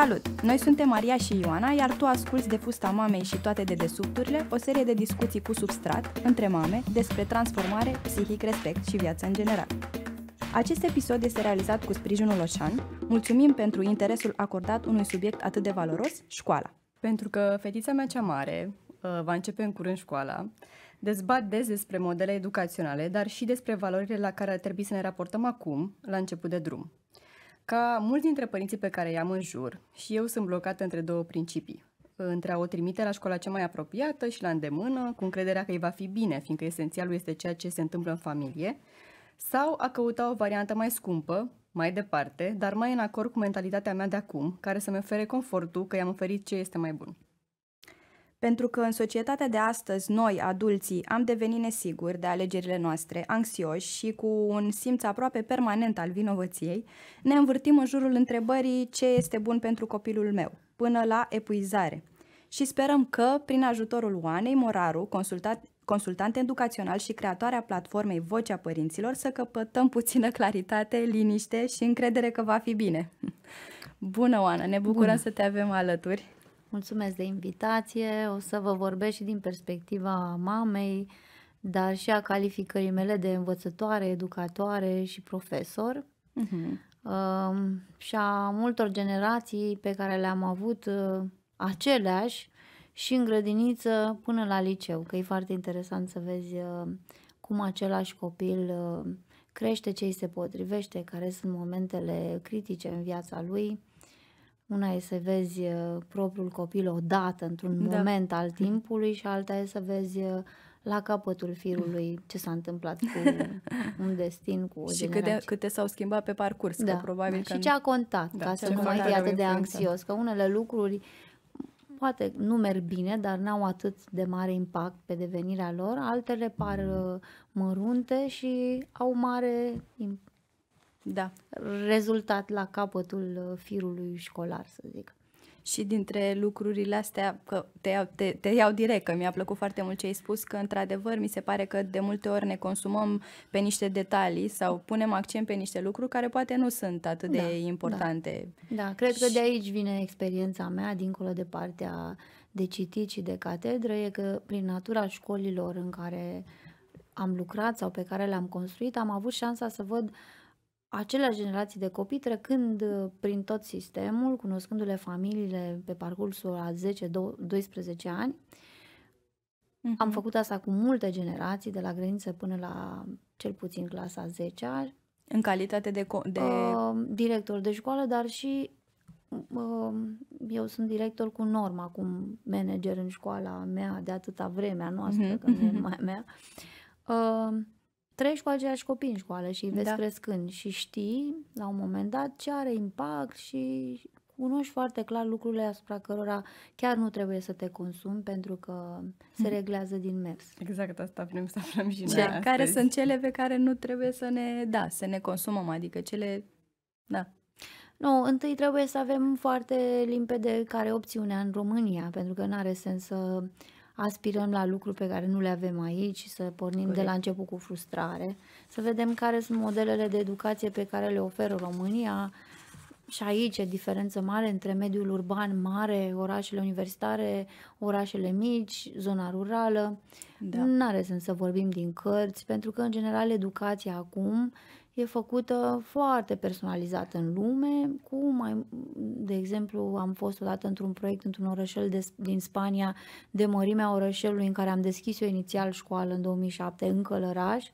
Salut! Noi suntem Maria și Ioana, iar tu asculți de Fusta Mamei și toate de desubturile, o serie de discuții cu substrat, între mame, despre transformare, psihic, respect și viața în general. Acest episod este realizat cu sprijinul Oșan. Mulțumim pentru interesul acordat unui subiect atât de valoros, școala. Pentru că fetița mea cea mare uh, va începe în curând școala, dezbat des despre modele educaționale, dar și despre valorile la care ar trebui să ne raportăm acum, la început de drum. Ca mulți dintre părinții pe care i-am în jur, și eu sunt blocată între două principii. Între a o trimite la școala cea mai apropiată și la îndemână, cu încrederea că îi va fi bine, fiindcă esențialul este ceea ce se întâmplă în familie, sau a căuta o variantă mai scumpă, mai departe, dar mai în acord cu mentalitatea mea de acum, care să-mi ofere confortul că i-am oferit ce este mai bun. Pentru că în societatea de astăzi, noi, adulții, am devenit nesiguri de alegerile noastre, anxioși și cu un simț aproape permanent al vinovăției, ne învârtim în jurul întrebării ce este bun pentru copilul meu, până la epuizare. Și sperăm că, prin ajutorul Oanei Moraru, consultat, consultant educațional și creatoarea platformei Vocea Părinților, să căpătăm puțină claritate, liniște și încredere că va fi bine. Bună, Oana! Ne bucurăm Bună. să te avem alături. Mulțumesc de invitație. O să vă vorbesc și din perspectiva mamei, dar și a calificării mele de învățătoare, educatoare și profesor. Uh-huh. Uh, și a multor generații pe care le-am avut uh, aceleași și în grădiniță până la liceu, că e foarte interesant să vezi uh, cum același copil uh, crește ce îi se potrivește, care sunt momentele critice în viața lui una e să vezi uh, propriul copil odată, într-un da. moment al timpului și alta e să vezi uh, la capătul firului ce s-a întâmplat cu un destin, cu o Și câte, câte s-au schimbat pe parcurs, da. că probabil da. că... Și ce a contat, da, ca să nu mai fie atât de anxios, că unele lucruri poate nu merg bine, dar n-au atât de mare impact pe devenirea lor, altele par uh, mărunte și au mare da. rezultat la capătul uh, firului școlar, să zic. Și dintre lucrurile astea, că te iau, te, te iau direct, că mi-a plăcut foarte mult ce ai spus, că într-adevăr mi se pare că de multe ori ne consumăm pe niște detalii sau punem accent pe niște lucruri care poate nu sunt atât da, de importante. Da, da cred și... că de aici vine experiența mea, dincolo de partea de citit și de catedră, e că prin natura școlilor în care am lucrat sau pe care le-am construit, am avut șansa să văd uh, aceleași generații de copii trecând uh, prin tot sistemul, cunoscându-le familiile pe parcursul a 10-12 ani. Uh-huh. Am făcut asta cu multe generații, de la grădiniță până la cel puțin clasa 10 În calitate de... Co- de... Uh, director de școală, dar și uh, eu sunt director cu norma, acum manager în școala mea de atâta vreme a noastră, uh-huh. că nu e mai mea. Uh, trăiești cu aceiași copii în școală și îi vezi da. crescând și știi la un moment dat ce are impact și cunoști foarte clar lucrurile asupra cărora chiar nu trebuie să te consumi pentru că se mhm. reglează din mers. Exact asta vrem să aflăm și noi astăzi. Care sunt cele pe care nu trebuie să ne, da, să ne consumăm, adică cele, da. Nu, întâi trebuie să avem foarte limpede care opțiunea în România, pentru că nu are sens să aspirăm la lucruri pe care nu le avem aici și să pornim Corect. de la început cu frustrare, să vedem care sunt modelele de educație pe care le oferă România și aici e diferență mare între mediul urban mare, orașele universitare, orașele mici, zona rurală. Da. Nu are sens să vorbim din cărți, pentru că, în general, educația acum e făcută foarte personalizată în lume, cu mai, de exemplu, am fost odată într-un proiect într-un orășel de, din Spania de mărimea orășelului în care am deschis eu inițial școală în 2007 în Călăraș,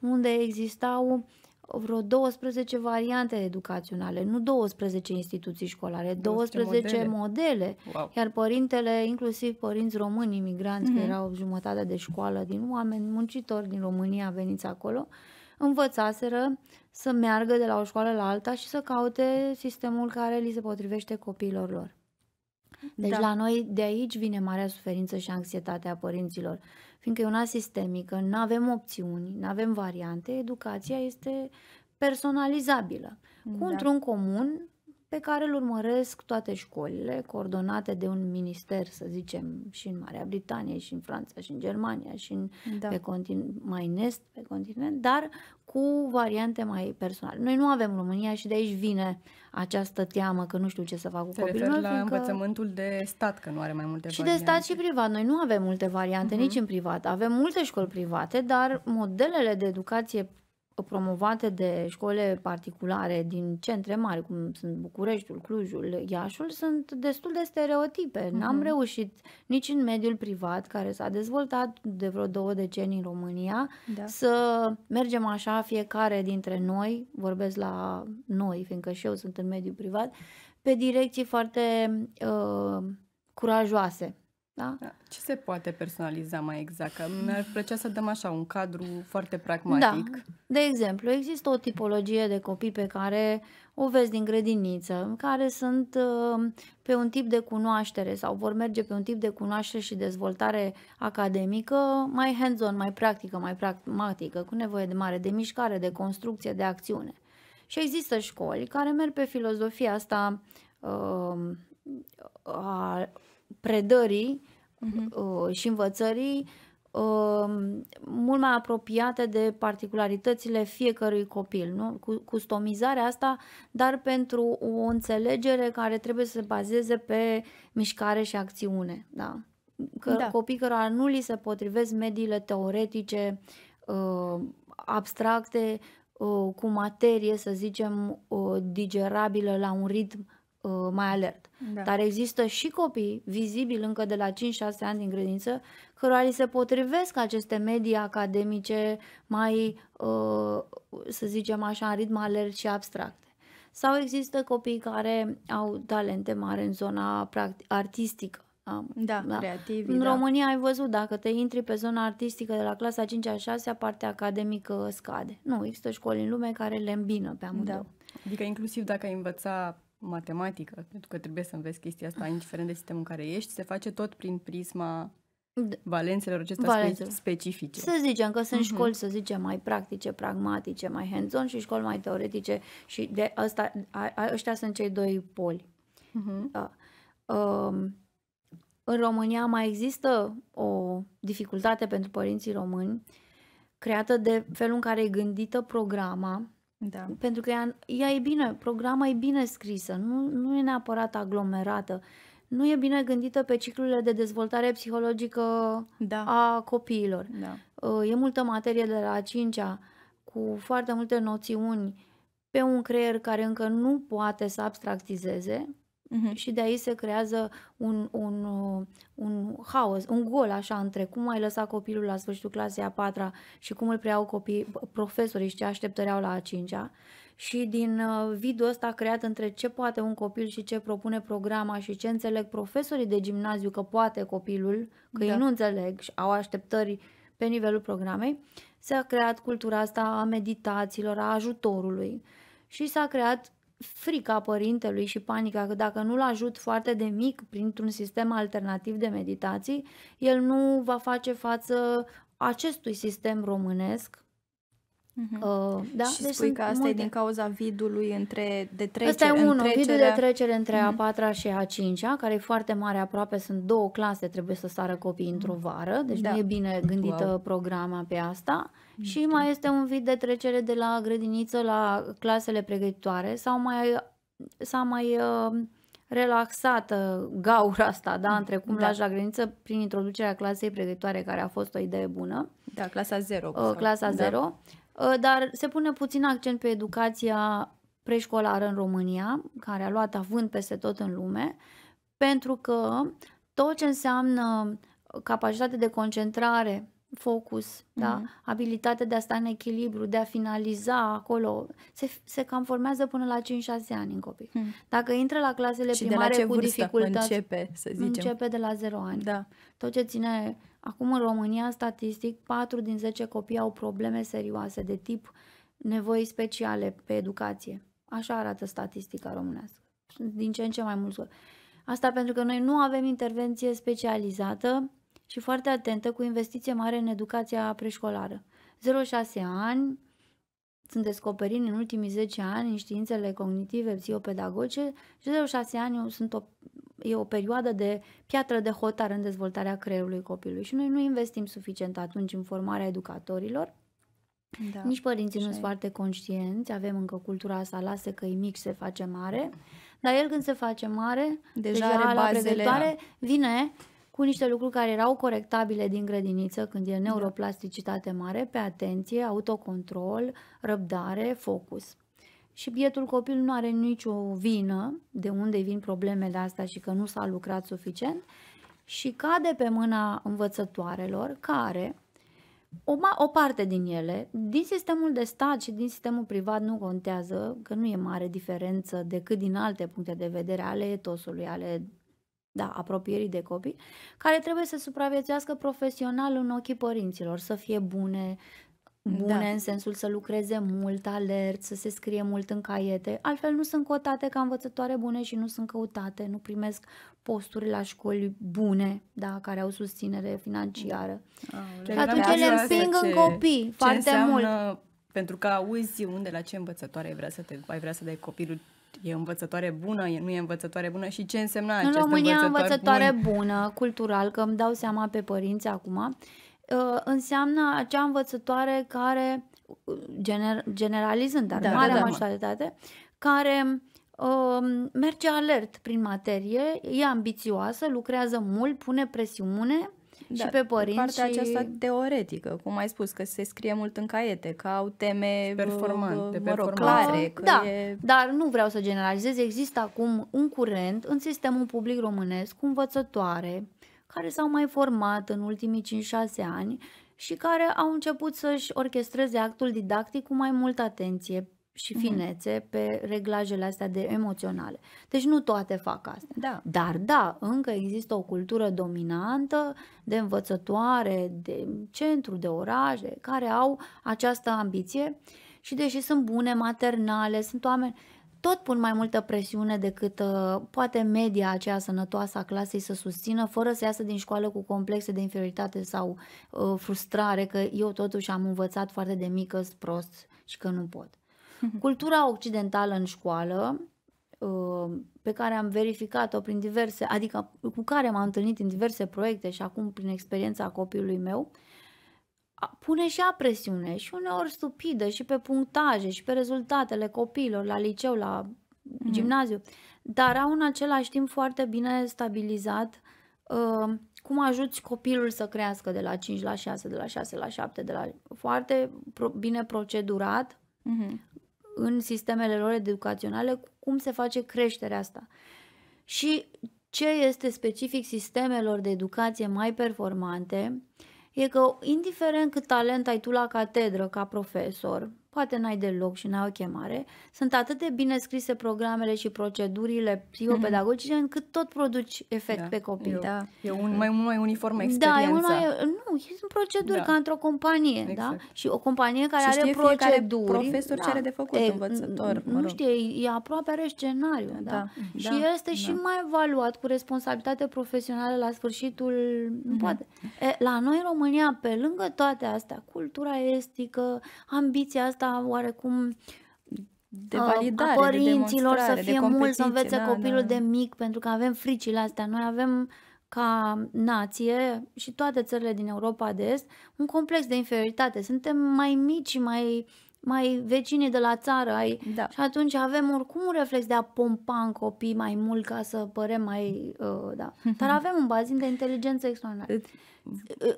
unde existau vreo 12 variante educaționale, nu 12 instituții școlare, 12, 12 modele, modele. Wow. iar părintele, inclusiv părinți români imigranți, mm-hmm. că erau jumătate de școală din oameni muncitori din România veniți acolo, învățaseră să meargă de la o școală la alta și să caute sistemul care li se potrivește copiilor lor. Deci da. la noi de aici vine marea suferință și anxietatea părinților, fiindcă e una sistemică, nu avem opțiuni, nu avem variante, educația este personalizabilă. Da. Cu un comun pe care îl urmăresc toate școlile, coordonate de un minister, să zicem, și în Marea Britanie, și în Franța, și în Germania, și în, da. pe continent, mai în est, pe continent, dar cu variante mai personale. Noi nu avem România și de aici vine această teamă că nu știu ce să fac cu copilul meu. la fiindcă... învățământul de stat, că nu are mai multe și variante. de stat și privat. Noi nu avem multe variante, uh-huh. nici în privat. Avem multe școli private, dar modelele de educație promovate de școli particulare din centre mari, cum sunt Bucureștiul, Clujul, Iașul, sunt destul de stereotipe. Uh-huh. N-am reușit nici în mediul privat, care s-a dezvoltat de vreo două decenii în România, da. să mergem așa fiecare dintre noi, vorbesc la noi, fiindcă și eu sunt în mediul privat, pe direcții foarte uh, curajoase. Da? da? Ce se poate personaliza mai exact? Că mi-ar plăcea să dăm așa un cadru foarte pragmatic. Da. De exemplu, există o tipologie de copii pe care o vezi din grădiniță, care sunt uh, pe un tip de cunoaștere sau vor merge pe un tip de cunoaștere și dezvoltare academică mai hands-on, mai practică, mai pragmatică, cu nevoie de mare de mișcare, de construcție, de acțiune. Și există școli care merg pe filozofia asta uh, a predării uh-huh. și învățării uh, mult mai apropiate de particularitățile fiecărui copil, nu? Cu customizarea asta, dar pentru o înțelegere care trebuie să se bazeze pe mișcare și acțiune, da? Că da. copii care nu li se potrivesc mediile teoretice, uh, abstracte, uh, cu materie, să zicem, uh, digerabilă la un ritm uh, mai alert. Da. Dar există și copii vizibili încă de la 5-6 ani din grădință cărora li se potrivesc aceste medii academice mai, uh, să zicem așa, în ritm alert și abstracte. Sau există copii care au talente mari în zona practic, artistică. Da, da, creativi. În da. România ai văzut, dacă te intri pe zona artistică de la clasa 5-6, partea academică scade. Nu, există școli în lume care le îmbină pe amândouă. Da. Adică inclusiv dacă ai învăța matematică, pentru că trebuie să înveți chestia asta, indiferent de sistemul în care ești, se face tot prin prisma valențelor acestea Valențele. specifice. Să zicem că sunt uh-huh. școli, să zicem, mai practice, pragmatice, mai hands-on și școli mai teoretice și de asta, a, a, ăștia sunt cei doi poli. Uh-huh. Da. Um, în România mai există o dificultate pentru părinții români creată de felul în care e gândită programa da. Pentru că ea, ea e bine, programa e bine scrisă, nu, nu e neapărat aglomerată. Nu e bine gândită pe ciclurile de dezvoltare psihologică da. a copiilor. Da. Uh, e multă materie de la 5 cu foarte multe noțiuni pe un creier care încă nu poate să abstractizeze Uh-huh. Și de aici se creează un, un, uh, un haos, un gol așa între cum ai lăsat copilul la sfârșitul clasei a patra și cum îl preiau copii, profesorii și ce așteptări au la a cincea. Și din uh, video ăsta creat între ce poate un copil și ce propune programa și ce înțeleg profesorii de gimnaziu că poate copilul, că da. ei nu înțeleg și au așteptări pe nivelul programei, s-a creat cultura asta a meditațiilor, a ajutorului și s-a creat frica părintelui și panica că dacă nu-l ajut foarte de mic printr-un sistem alternativ de meditații, el nu va face față acestui sistem românesc Uh-huh. Uh, da? Și deci spui că asta multe. e din cauza vidului între de trecere. Asta e unul, vidul de trecere între uh-huh. a patra și a cincea, care e foarte mare, aproape sunt două clase, trebuie să sară copii uh-huh. într-o vară, deci da. nu e bine gândită wow. programa pe asta. Uh-huh. Și mai este un vid de trecere de la grădiniță la clasele pregătitoare sau mai s-a mai uh, relaxată gaura asta, da, între cum da. la grădiniță prin introducerea clasei pregătitoare, care a fost o idee bună. Da, clasa 0. Uh, clasa 0. Da. Uh, dar se pune puțin accent pe educația preșcolară în România, care a luat avânt peste tot în lume, pentru că tot ce înseamnă capacitate de concentrare, focus, mm-hmm. da? Mhm. abilitate de a sta în echilibru, de a finaliza acolo, se, se cam formează până la 5-6 ani în copii. Mm. Dacă intră la clasele și primare de la ce cu dificultăți, începe, să zicem? Începe de la 0 ani. Da. Tot ce ține Acum, în România, statistic, 4 din 10 copii au probleme serioase de tip nevoi speciale pe educație. Așa arată statistica românească. Sunt din ce în ce mai mulți. Asta pentru că noi nu avem intervenție specializată și foarte atentă cu investiție mare în educația preșcolară. 0-6 ani, sunt descoperiri în ultimii 10 ani în științele cognitive, psihopedagogice și de 6 ani sunt o, e o perioadă de piatră de hotar în dezvoltarea creierului copilului și noi nu investim suficient atunci în formarea educatorilor. Da, Nici părinții nu sunt foarte conștienți, avem încă cultura asta, lasă că e mic se face mare, dar el când se face mare, deja, deja are la pregătitoare, vine cu niște lucruri care erau corectabile din grădiniță când e neuroplasticitate mare, pe atenție, autocontrol, răbdare, focus. Și bietul copil nu are nicio vină de unde vin problemele astea și că nu s-a lucrat suficient și cade pe mâna învățătoarelor care, o, o parte din ele, din sistemul de stat și din sistemul privat nu contează, că nu e mare diferență decât din alte puncte de vedere ale etosului, ale da, apropierii de copii, care trebuie să supraviețuiască profesional în ochii părinților, să fie bune, bune da. în sensul să lucreze mult, alert, să se scrie mult în caiete. Altfel nu sunt cotate ca învățătoare bune și nu sunt căutate, nu primesc posturi la școli bune, da, care au susținere financiară. Da. Și atunci ele împing în copii ce foarte mult. Pentru că auzi unde, la ce învățătoare ai vrea să te ai vrea să dai copilul e învățătoare bună, e, nu e învățătoare bună și ce însemna În România învățător învățătoare bun? bună, cultural, că îmi dau seama pe părinți acum, uh, înseamnă acea învățătoare care, uh, gener, generalizând, dar da, marea da, da, majoritate, care uh, merge alert prin materie, e ambițioasă, lucrează mult, pune presiune da, și pe părinți. Partea și... aceasta teoretică, cum ai spus, că se scrie mult în caiete, că au teme performante, mă rog, clare. Că da, e... dar nu vreau să generalizez. Există acum un curent în sistemul public românesc cu învățătoare care s-au mai format în ultimii 5-6 ani și care au început să-și orchestreze actul didactic cu mai multă atenție și mhm. finețe mm-hmm. pe reglajele astea de emoționale. Deci nu toate fac asta. Da. Dar da, încă există o cultură dominantă de învățătoare, de centru, de orașe, care au această ambiție și deși sunt bune, maternale, sunt oameni, tot pun mai multă presiune decât uh, poate media aceea sănătoasă a clasei să susțină, fără să iasă din școală cu complexe de inferioritate sau uh, frustrare, că eu totuși am învățat foarte de mică prost și că nu pot. Cultura occidentală în școală, uh, pe care am verificat-o prin diverse, adică cu care m-am întâlnit în diverse proiecte și acum prin experiența copilului meu, pune și a presiune și uneori stupidă și pe punctaje și pe rezultatele copiilor la liceu, la mm. gimnaziu, dar au în același timp foarte bine stabilizat uh, cum ajuți copilul să crească de la 5 la 6, de la 6 la 7, de la foarte pro- bine procedurat, mm-hmm în sistemele lor educaționale cum se face creșterea asta. Și ce este specific sistemelor de educație mai performante e că, indiferent cât talent ai tu la catedră ca profesor, poate n-ai deloc și n-ai o chemare, sunt atât de bine scrise programele și procedurile psihopedagogice mm-hmm. încât tot produci efect da. pe copii. Da. E un mai, mai uniformă experiența. Da, e mult mai, nu, sunt proceduri da. ca într-o companie, da? exact. da? Și o companie care și are proceduri. profesor da. ce are de făcut, e, învățător, Nu mă rog. știe, e aproape are scenariu, da? da? Și da. este da. și mai evaluat cu responsabilitate profesională la sfârșitul, mm-hmm. nu poate. E, la noi în România, pe lângă toate astea, cultura estică, ambiția asta oarecum de validare, a părinților de să fie de mult, să învețe da, copilul da. de mic, pentru că avem fricile astea. Noi avem ca nație și toate țările din Europa de Est un complex de inferioritate. Suntem mai mici, mai mai vecini de la țară ai da. și atunci avem oricum un reflex de a pompa în copii mai mult ca să părem mai uh, da. Dar avem un bazin de inteligență extraordinar. Uh,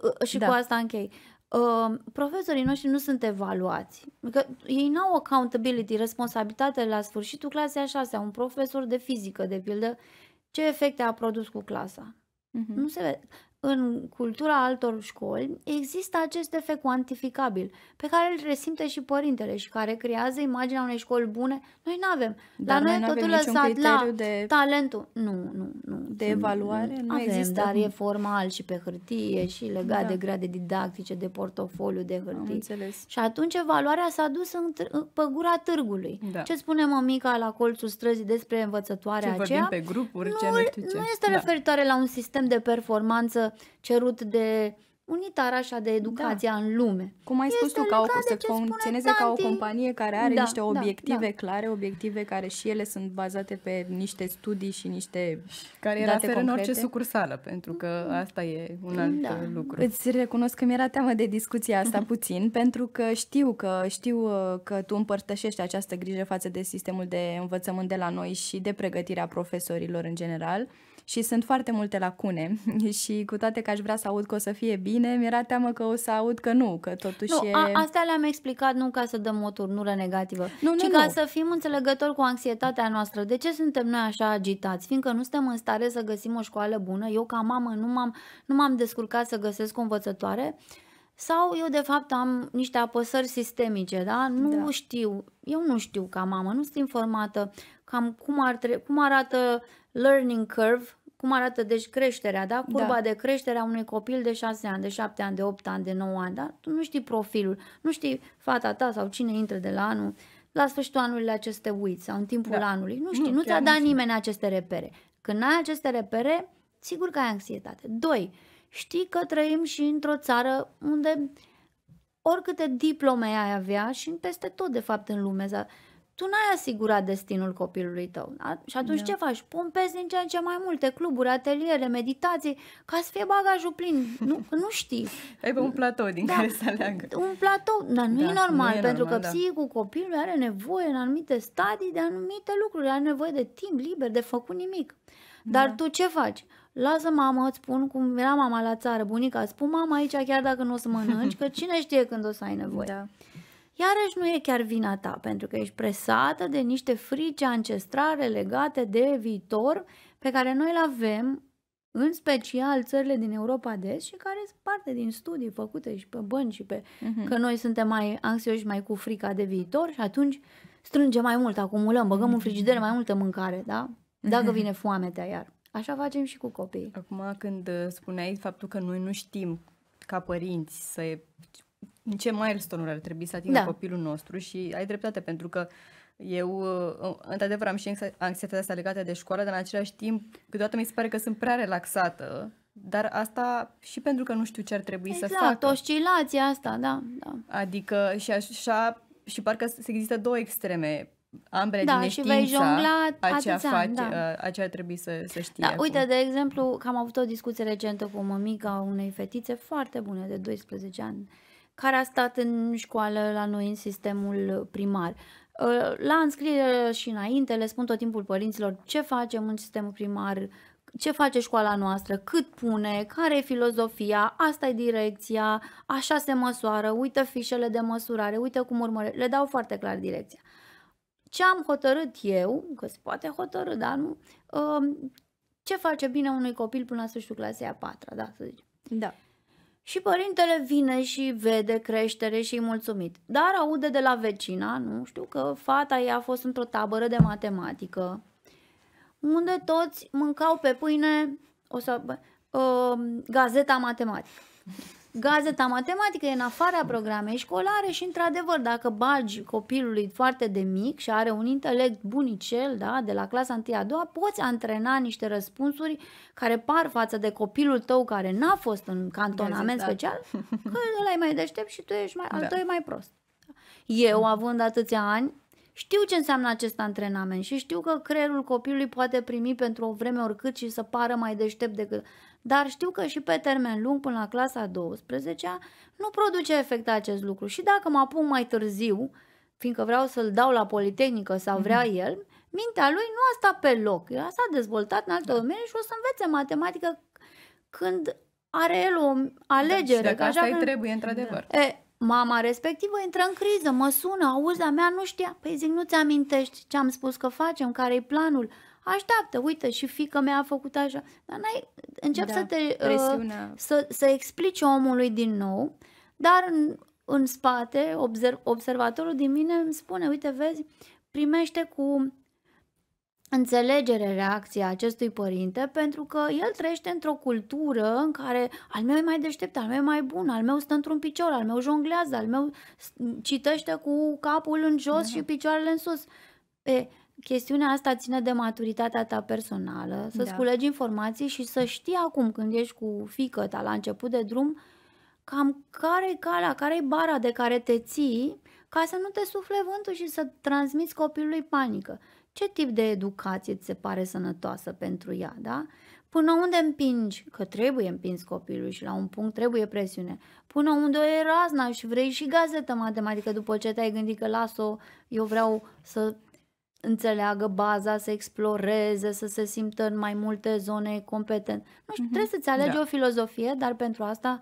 uh, și da. cu asta închei. Uh, profesorii noștri nu sunt evaluați. Că ei nu au accountability, responsabilitate la sfârșitul clasei a șasea. Un profesor de fizică, de pildă, ce efecte a produs cu clasa? Uh-huh. Nu se vede în cultura altor școli există acest efect cuantificabil pe care îl resimte și părintele și care creează imaginea unei școli bune. Noi nu avem. Dar, dar noi, totul lăsat la de... talentul. Nu, nu, nu. De evaluare nu avem, există. dar e formal și pe hârtie și legat da. de grade didactice, de portofoliu, de hârtii. Și atunci evaluarea s-a dus în, pe gura târgului. Da. Ce spune mămica la colțul străzii despre învățătoarea ce aceea? pe grupuri, nu, ce nu știu ce. Nu este da. referitoare la un sistem de performanță cerut de unitar așa de educația da. în lume. Cum ai spus tu, ca o, să funcționeze ca o companie care are Da, niște da, obiective da. clare, obiective care și ele sunt bazate pe niște studii și niște Care era date fer în concrete. orice sucursală, pentru că asta e un alt Da. da. lucru. Îți recunosc că mi-era teamă de discuția asta puțin, pentru că știu că știu uh, că tu împărtășești această grijă față de sistemul de învățământ de la noi și de pregătirea profesorilor în general. Și sunt foarte multe lacune și cu toate că aș vrea să aud că o să fie bine, mi-era teamă că o să aud că nu, că totuși Nu, e... a, astea le-am explicat nu ca să dăm o turnură negativă, Nu, ci nu, ca nu. să fim înțelegători cu anxietatea noastră. De ce suntem noi așa agitați? Fiindcă nu suntem în stare să găsim o școală bună. Eu ca mamă nu m-am, nu m-am descurcat să găsesc o învățătoare sau eu de fapt am niște apăsări sistemice, da? Nu Da. știu, eu nu știu ca mamă, nu sunt informată cam cum, ar tre- cum arată learning curve, cum arată deci creșterea, da? Curba Da. de creștere a unui copil de 6 ani, de 7 ani, de 8 ani, de 9 ani, da? Tu nu știi profilul, nu știi fata ta sau cine intră de la anul, la sfârșitul anului la aceste uiți sau în timpul Da. anului. Nu Nu, știi, nu, ți-a chiar nu dat știu. nimeni aceste repere. Când ai aceste repere, sigur că ai anxietate. Doi, știi că trăim și într-o țară unde oricâte diplome ai avea și peste tot de fapt în lume, dar tu n-ai asigurat destinul copilului tău. Da? Și atunci Da. ce faci? Pompezi din ce în ce mai multe cluburi, ateliere, meditații, ca să fie bagajul plin. Nu, că nu știi. Ai pe un platou din Da. care să aleagă. Un platou, dar nu Da, e normal, nu e pentru normal, că da. psihicul copilului are nevoie în anumite stadii de anumite lucruri, are nevoie de timp liber, de făcut nimic. Dar Da. tu ce faci? Lasă mama, îți spun cum era mama la țară, bunica, îți spun mama aici chiar dacă nu o să mănânci, că cine știe când o să ai nevoie. Da. Iarăși nu e chiar vina ta, pentru că ești presată de niște frici ancestrale legate de viitor pe care noi le avem, în special țările din Europa de Est și care sunt parte din studii făcute și pe bănci și pe Mhm. că noi suntem mai anxioși, mai cu frica de viitor și atunci strângem mai mult, acumulăm, băgăm în frigider mai multă mâncare, da? Dacă vine foametea iar. Așa facem și cu copiii. Acum când uh, spuneai faptul că noi nu știm ca părinți să în ce milestone ar trebui să atingă Da. copilul nostru și ai dreptate pentru că eu, uh, într-adevăr, am și anxi- anxietatea asta legată de școală, dar în același timp, câteodată mi se pare că sunt prea relaxată, dar asta și pentru că nu știu ce ar trebui să Exact, facă. oscilația asta, da, da. Adică și așa, și parcă se există două extreme, ambele Da, din și vei neștiința jongla a ce, atâția face, ani, da. a, a ce ar trebui să, să știe. Da, acum. uite, de exemplu, că am avut o discuție recentă cu o mămică a unei fetițe foarte bune, de 12 ani, care a stat în școală la noi în sistemul primar. Uh, La înscriere și înainte le spun tot timpul părinților ce facem în sistemul primar, ce face școala noastră, cât pune, care e filozofia, asta e direcția, așa se măsoară, uită fișele de măsurare, uită cum urmăre, le dau foarte clar direcția. Ce am hotărât eu, că se poate hotărâ, dar nu, uh, ce face bine unui copil până la sfârșitul clasei a patra, da, să zicem. Da. Și părintele vine și vede creștere și e mulțumit. Dar aude de la vecina, nu știu, că fata ei a fost într-o tabără de matematică, unde toți mâncau pe pâine o să, bă, uh, gazeta matematică. Gazeta matematică e în afara programei școlare și, într-adevăr, dacă bagi copilului foarte de mic și are un intelect bunicel, da, de la clasa 1 a doua, poți antrena niște răspunsuri care par față de copilul tău care n-a fost în cantonament Gazetat. special, că ăla e mai deștept și tu ești mai, al Da. tău e mai prost. Eu, având atâția ani, știu ce înseamnă acest antrenament și știu că creierul copilului poate primi pentru o vreme oricât și să pară mai deștept decât... Dar știu că și pe termen lung, până la clasa 12 nu produce efect acest lucru. Și dacă mă apuc mai târziu, fiindcă vreau să-l dau la Politehnică sau vrea el, mintea lui nu a stat pe loc. El s-a dezvoltat în alte domenii și o să învețe matematică când are el o alegere. Da, și că dacă asta așa îi că- trebuie, într-adevăr. E, mama respectivă intră în criză, mă sună, auzi, a mea nu știa. Păi zic, nu ți-amintești ce am spus că facem, care e planul? Așteaptă, uite, și fică mea a făcut așa. Dar n-ai, încep Da, să te... Uh, presiunea. să, să explici omului din nou, dar în, în spate, observ, observatorul din mine îmi spune, uite, vezi, primește cu înțelegere reacția acestui părinte pentru că el trăiește într-o cultură în care al meu e mai deștept, al meu e mai bun, al meu stă într-un picior, al meu jonglează, al meu s- citește cu capul în jos și picioarele în sus. E, chestiunea asta ține de maturitatea ta personală, să-ți Da. culegi informații și să știi acum când ești cu fică ta la început de drum cam care-i calea, care-i bara de care te ții ca să nu te sufle vântul și să transmiți copilului panică. Ce tip de educație ți se pare sănătoasă pentru ea, da? Până unde împingi, că trebuie împins copilul și la un punct trebuie presiune, până unde o e razna și vrei și gazetă matematică după ce te-ai gândit că las-o, eu vreau să înțeleagă baza, să exploreze, să se simtă în mai multe zone competent. Nu știu, mm-hmm. trebuie să-ți alegi da. o filozofie, dar pentru asta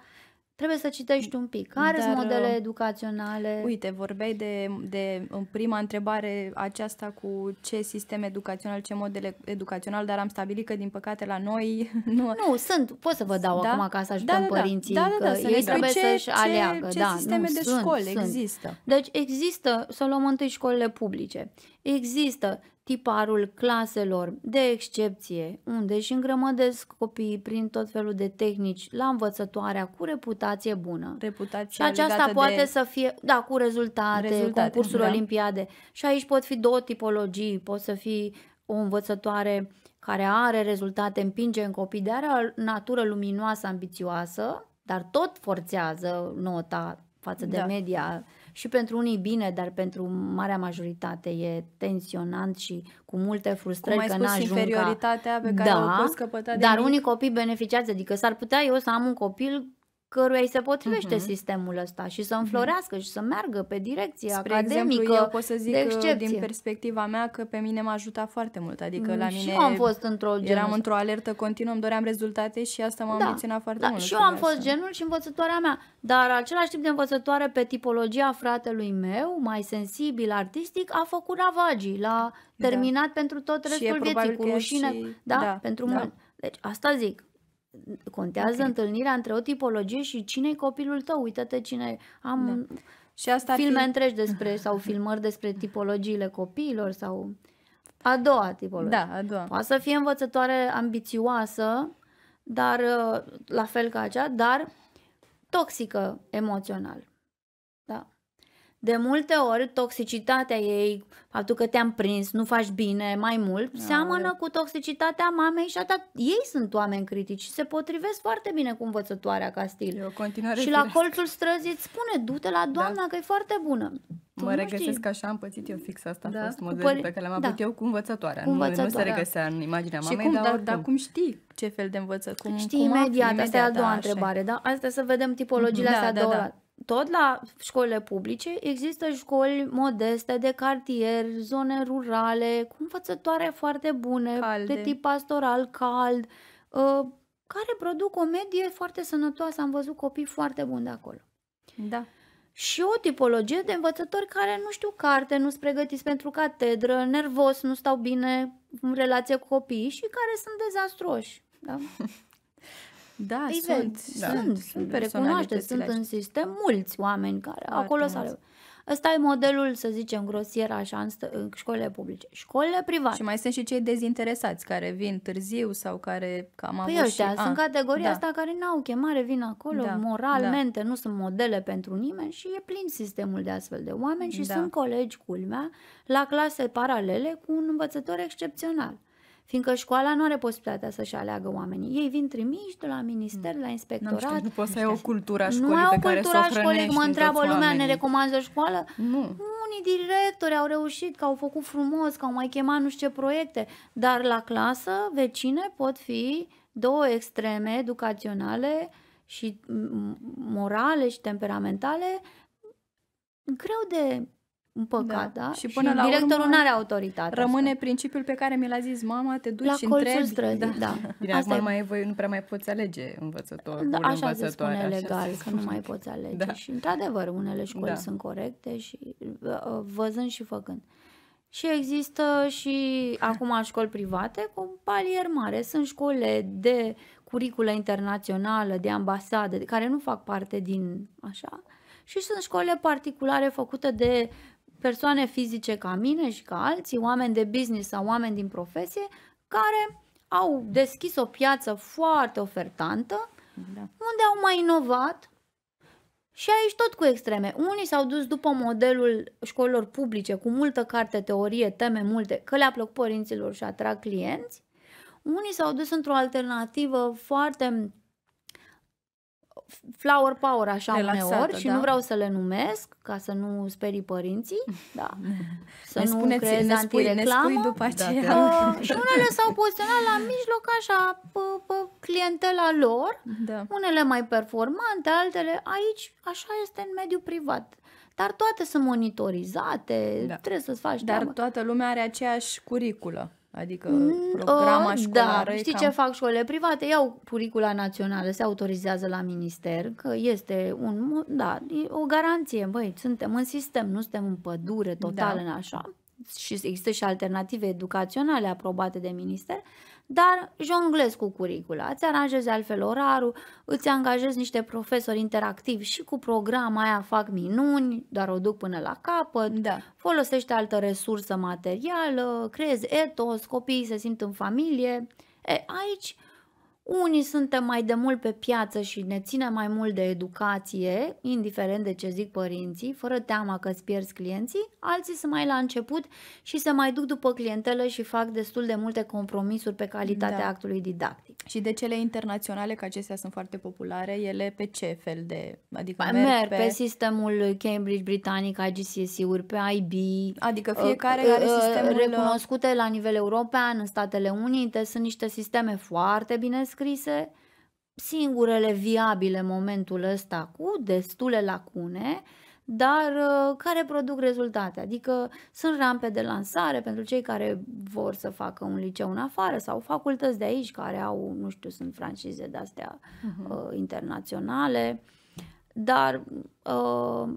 trebuie să citești un pic. Care sunt modele uh, educaționale? Uite, vorbeai de, de prima întrebare aceasta cu ce sistem educațional, ce model educațional, dar am stabilit că din păcate la noi nu... Nu, sunt, pot să vă dau da? acum ca să ajutăm da, da, da. părinții, da, da, da, că ei trebuie ce, să-și ce, aleagă. Ce da, sisteme nu, de sunt, școli sunt. există? Deci există, să luăm întâi școlile publice, există tiparul claselor de excepție, unde își îngrămădesc copiii prin tot felul de tehnici la învățătoarea cu reputație bună. Reputație și aceasta poate de... să fie, da, cu rezultate, rezultate concursuri da. olimpiade. Și aici pot fi două tipologii, pot să fie o învățătoare care are rezultate, împinge în copii de are o natură luminoasă, ambițioasă, dar tot forțează nota față de da. media și pentru unii bine, dar pentru marea majoritate e tensionant și cu multe frustrări Cum ai că spus, inferioritatea pe care da, o poți căpăta de Dar mic. unii copii beneficiază, adică s-ar putea eu să am un copil căruia îi se potrivește uh-huh. sistemul ăsta și să înflorească uh-huh. și să meargă pe direcție Spre academică exemplu, eu pot să zic de excepție. din perspectiva mea că pe mine m-a ajutat foarte mult. Adică la mine și eu am fost într-o eram genul... într-o alertă continuă, îmi doream rezultate și asta m-a da, ambiționat foarte da, mult. Și eu am fost genul și învățătoarea mea, dar același tip de învățătoare pe tipologia fratelui meu, mai sensibil, artistic, a făcut ravagii, l-a da. terminat da. pentru tot restul vieții, cu rușine, și... da, da, pentru da. mult. Deci asta zic, Contează okay. întâlnirea între o tipologie și cine e copilul tău. Uită-te cine... Am da. și asta filme fi... întregi despre sau filmări despre tipologiile copiilor sau... A doua tipologie. Da, a doua. Poate să fie învățătoare ambițioasă, dar la fel ca acea, dar toxică emoțional. Da. De multe ori, toxicitatea ei, faptul că te-am prins, nu faci bine, mai mult, da, seamănă da. cu toxicitatea mamei și atât. Ei sunt oameni critici și se potrivesc foarte bine cu învățătoarea ca stil. E o continuare și la colțul străzii îți spune, du-te la doamna da. că e foarte bună. Tu mă regăsesc știi. așa, am pățit eu fix asta, da. a fost modelul Păi, pe care l-am avut da. eu cu învățătoarea. Cu învățătoarea. Nu, nu se regăsea în imaginea mamei, cum, dar, dar, dar cum știi ce fel de învăță? Cum, știi cum imediat, asta e a doua așa. întrebare, da? Asta să vedem tipologiile mm-hmm. astea da, două. Da, da tot la școlile publice există școli modeste de cartier, zone rurale, cu învățătoare foarte bune, Calde. de tip pastoral, cald, uh, care produc o medie foarte sănătoasă. Am văzut copii foarte buni de acolo. Da. Și o tipologie de învățători care nu știu carte, nu sunt pregătiți pentru catedră, nervos, nu stau bine în relație cu copiii și care sunt dezastroși. Da? Da, Îi sunt, vezi, da, sunt, sunt, recunoaște, sunt în sistem mulți oameni care Foarte acolo s-au Ăsta e modelul, să zicem, grosier așa în, stă- în școlile publice. Școlile private. Și mai sunt și cei dezinteresați care vin târziu sau care cam păi avut ăștia și... sunt A, categoria da. asta care n-au chemare, vin acolo da, moralmente, da. nu sunt modele pentru nimeni și e plin sistemul de astfel de oameni și da. sunt colegi, culmea, la clase paralele cu un învățător excepțional. Fiindcă școala nu are posibilitatea să-și aleaggă oamenii. Ei vin trimiși de la minister, la inspectorat. Nu, știu, nu poți să ai o cultură a școlii nu pe ai o care cultură a școlii, mă întreabă lumea, oamenii. ne recomandă școală? Nu. Unii directori au reușit, că au făcut frumos, că au mai chemat nu știu ce proiecte, dar la clasă vecine pot fi două extreme educaționale și morale și temperamentale greu de un păcat, da? da? Și până și la directorul nu are autoritate. Rămâne asta. principiul pe care mi l-a zis mama, te duci la și întrebi. Străzii, da. da. Bine, asta acum mai voi, nu prea mai poți alege învățător, da, așa se spune legal, că nu mai poți alege. Da. Și într-adevăr, unele școli da. sunt corecte și uh, văzând și făcând. Și există și acum școli private cu palier mare. Sunt școli de curiculă internațională, de ambasade, care nu fac parte din așa. Și sunt școli particulare făcute de persoane fizice ca mine și ca alții, oameni de business sau oameni din profesie, care au deschis o piață foarte ofertantă, da. unde au mai inovat și aici tot cu extreme. Unii s-au dus după modelul școlilor publice, cu multă carte, teorie, teme multe, că le-a plăcut părinților și atrag clienți. Unii s-au dus într-o alternativă foarte flower power așa Relaxată, uneori și da. nu vreau să le numesc ca să nu sperii părinții, da. Să ne nu spuneți, creez ne spui, ne antireclamă. spui după aceea. Uh, și unele s-au poziționat la mijloc așa pe, pe clientela lor, Da. unele mai performante, altele aici, așa este în mediul privat. Dar toate sunt monitorizate, Da. trebuie să-ți faci Dar treaba. toată lumea are aceeași curiculă. Adică programa Uh, școlară Da, e știi cam... ce fac școlile private? Iau curicula națională, se autorizează la minister, că este un, da, e o garanție, băi, suntem în sistem, nu suntem în pădure total Da. în așa. Și există și alternative educaționale aprobate de minister, dar jonglezi cu curicula, îți aranjezi altfel orarul, îți angajezi niște profesori interactivi și cu programa aia fac minuni, doar o duc până la capăt, Da. folosește altă resursă materială, creezi etos, copiii se simt în familie. E, aici unii suntem mai de mult pe piață și ne ține mai mult de educație, indiferent de ce zic părinții, fără teama că îți pierzi clienții, alții sunt mai la început și se mai duc după clientelă și fac destul de multe compromisuri pe calitatea Da. actului didactic. Și de cele internaționale, că acestea sunt foarte populare, ele pe ce fel de... Adică Merg, merg pe... sistemul Cambridge Britanic, IGCSE-uri, pe IB, Adică fiecare uh, are uh, sistemul... recunoscute la nivel european, în Statele Unite, sunt niște sisteme foarte bine scrise, singurele viabile în momentul ăsta cu destule lacune, dar uh, care produc rezultate. Adică sunt rampe de lansare pentru cei care vor să facă un liceu în afară sau facultăți de aici care au, nu știu, sunt francize de-astea uh, internaționale, dar uh,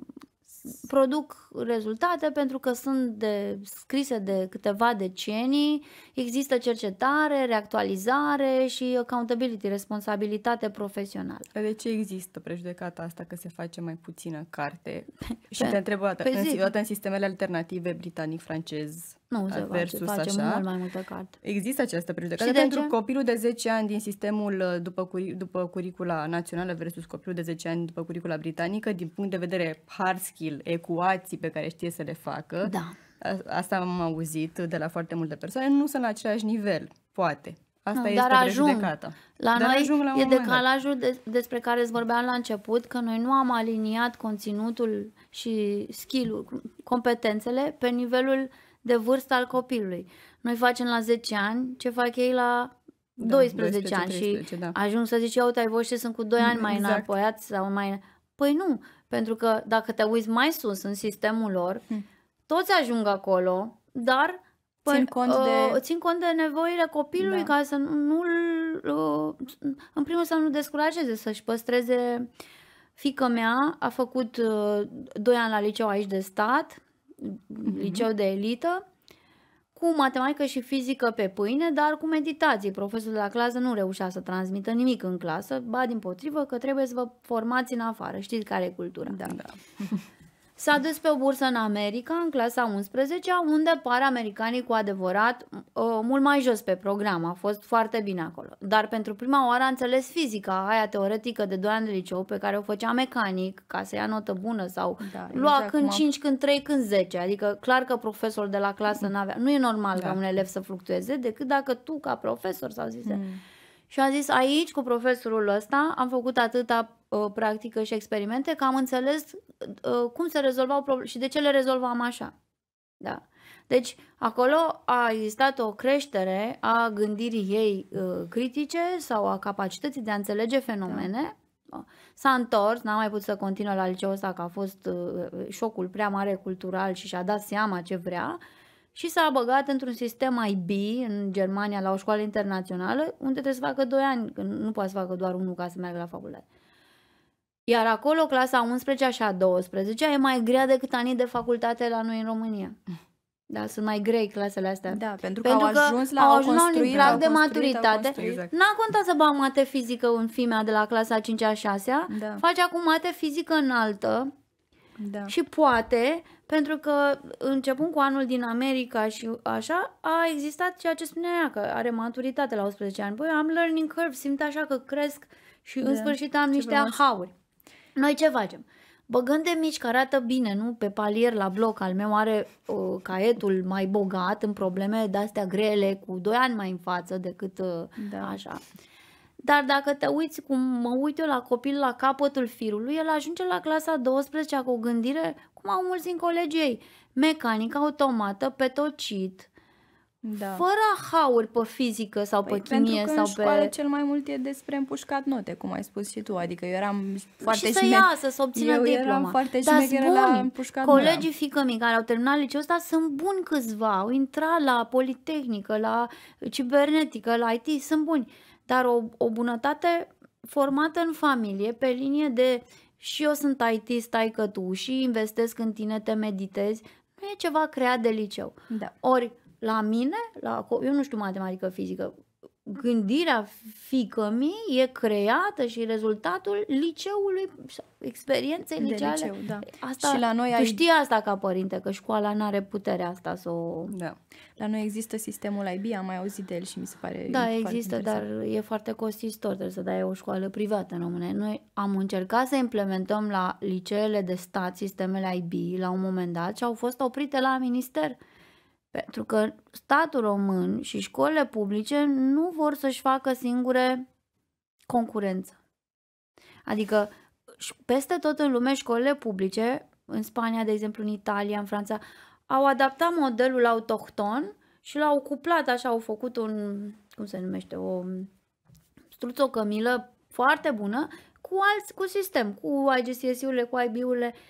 produc rezultate pentru că sunt de, scrise de câteva decenii, există cercetare, reactualizare și accountability, responsabilitate profesională. Dar de ce există prejudecata asta că se face mai puțină carte? Și Pe- te întreb o dată, pe în, zi. o dată în sistemele alternative britanic-francez Nu se face, versus face așa, mult mai multă carte. Există această prejudecată Și de pentru ce? copilul de 10 ani din sistemul uh, după, curi, după curicula națională versus copilul de 10 ani după curicula britanică, din punct de vedere hard skill, ecuații pe care știe să le facă. Da. A- Asta am auzit de la foarte multe persoane, nu sunt la același nivel, poate. Asta Nu, este dar ajung. prejudecata. La dar noi ajung la un e moment dat. decalajul de, despre care îți vorbeam la început, că noi nu am aliniat conținutul și skill-ul, competențele pe nivelul de vârstă al copilului. Noi facem la 10 ani ce fac ei la Da, 12, 12, ani și 13, da. ajung să zici, ia uite, ai voștri sunt cu 2 ani mai Exact. înapoiați sau mai... Păi nu, pentru că dacă te uiți mai sus în sistemul lor, toți ajung acolo, dar Țin păi, cont uh, de- țin cont de nevoile copilului Da. ca să nu, nu uh, în primul să nu descurajeze, să-și păstreze Fica mea. A făcut uh, 2 ani la liceu aici de stat, liceu de elită, cu matematică și fizică pe pâine, dar cu meditații. Profesorul de la clasă nu reușea să transmită nimic în clasă, ba din potrivă că trebuie să vă formați în afară. Știți care e cultura. Da. Da. S-a dus pe o bursă în America, în clasa 11 unde par americanii cu adevărat uh, mult mai jos pe program. A fost foarte bine acolo. Dar pentru prima oară a înțeles fizica aia teoretică de 2 ani de liceu pe care o făcea mecanic ca să ia notă bună sau Da, lua exact când cum a- 5, când 3, când 10. Adică clar că profesorul de la clasă n-avea. Nu e normal Da. ca un elev să fluctueze decât dacă tu ca profesor sau zise. Și a zis aici cu profesorul ăsta am făcut atâta uh, practică și experimente că am înțeles uh, cum se rezolvau probleme și de ce le rezolvam așa. Da. Deci acolo a existat o creștere a gândirii ei uh, critice sau a capacității de a înțelege fenomene. Da. S-a întors, n-a mai putut să continue la liceul ăsta că a fost uh, șocul prea mare cultural și și-a dat seama ce vrea și s-a băgat într-un sistem IB în Germania la o școală internațională unde trebuie să facă 2 ani, că nu poate să facă doar unul ca să meargă la facultate. Iar acolo, clasa 11 și a 12 e mai grea decât anii de facultate la noi în România. Da, sunt mai grei clasele astea. Da, pentru că Pentru au că ajuns la au au ajuns la un construit, prag au de construit, au maturitate. construit. Exact. N-a contat să bag mate fizică în fimea de la clasa 5-a 6-a, Da. face acum mate fizică înaltă, Da. și poate, pentru că începând cu anul din America și așa, a existat ceea ce spunea ea, că are maturitate la 11 ani. Păi am learning curve, simt așa că cresc și în Da, sfârșit am ce niște frumos. ahauri. Noi ce facem? Băgăm de mici că arată bine, nu? Pe palier la bloc al meu are uh, caietul mai bogat în probleme de-astea grele, cu 2 ani mai în față decât uh, Da. așa. Dar dacă te uiți cum mă uit eu la copil la capătul firului, el ajunge la clasa 12 cu o gândire, cum au mulți din colegii ei, mecanică automată, petocit, da. fără hauri pe fizică sau păi, pe chimie pentru că sau în școală pe... cel mai mult e despre împușcat note, cum ai spus și tu. Adică eu eram foarte și să șme- iasă, să obțină eu diploma. eram foarte Dar șmecheră sunt la buni. împușcat Colegii nu fică mii care au terminat liceul ăsta sunt buni câțiva, au intrat la Politehnică, la cibernetică, la IT, sunt buni. Dar o, o bunătate formată în familie, pe linie de și eu sunt IT, stai că tu și investesc în tine, te meditezi, nu e ceva creat de liceu. Da. Ori la mine, la, co- eu nu știu matematică, fizică, gândirea fică mi e creată și rezultatul liceului, sau experienței De liceale. liceu, da. Asta, Și la noi tu ai- știi asta ca părinte, că școala nu are puterea asta să o... Da. La noi există sistemul IB, am mai auzit de el și mi se pare Da, foarte există, interesant. dar e foarte costisitor, trebuie să dai o școală privată în România. Noi am încercat să implementăm la liceele de stat sistemele IB la un moment dat și au fost oprite la minister. Pentru că statul român și școlile publice nu vor să-și facă singure concurență. Adică ș- peste tot în lume școlile publice, în Spania, de exemplu, în Italia, în Franța, au adaptat modelul autohton și l-au cuplat așa, au făcut un, cum se numește, o struțocămilă foarte bună cu alți, cu sistem, cu IGCSE-urile, cu IB-urile, Uh,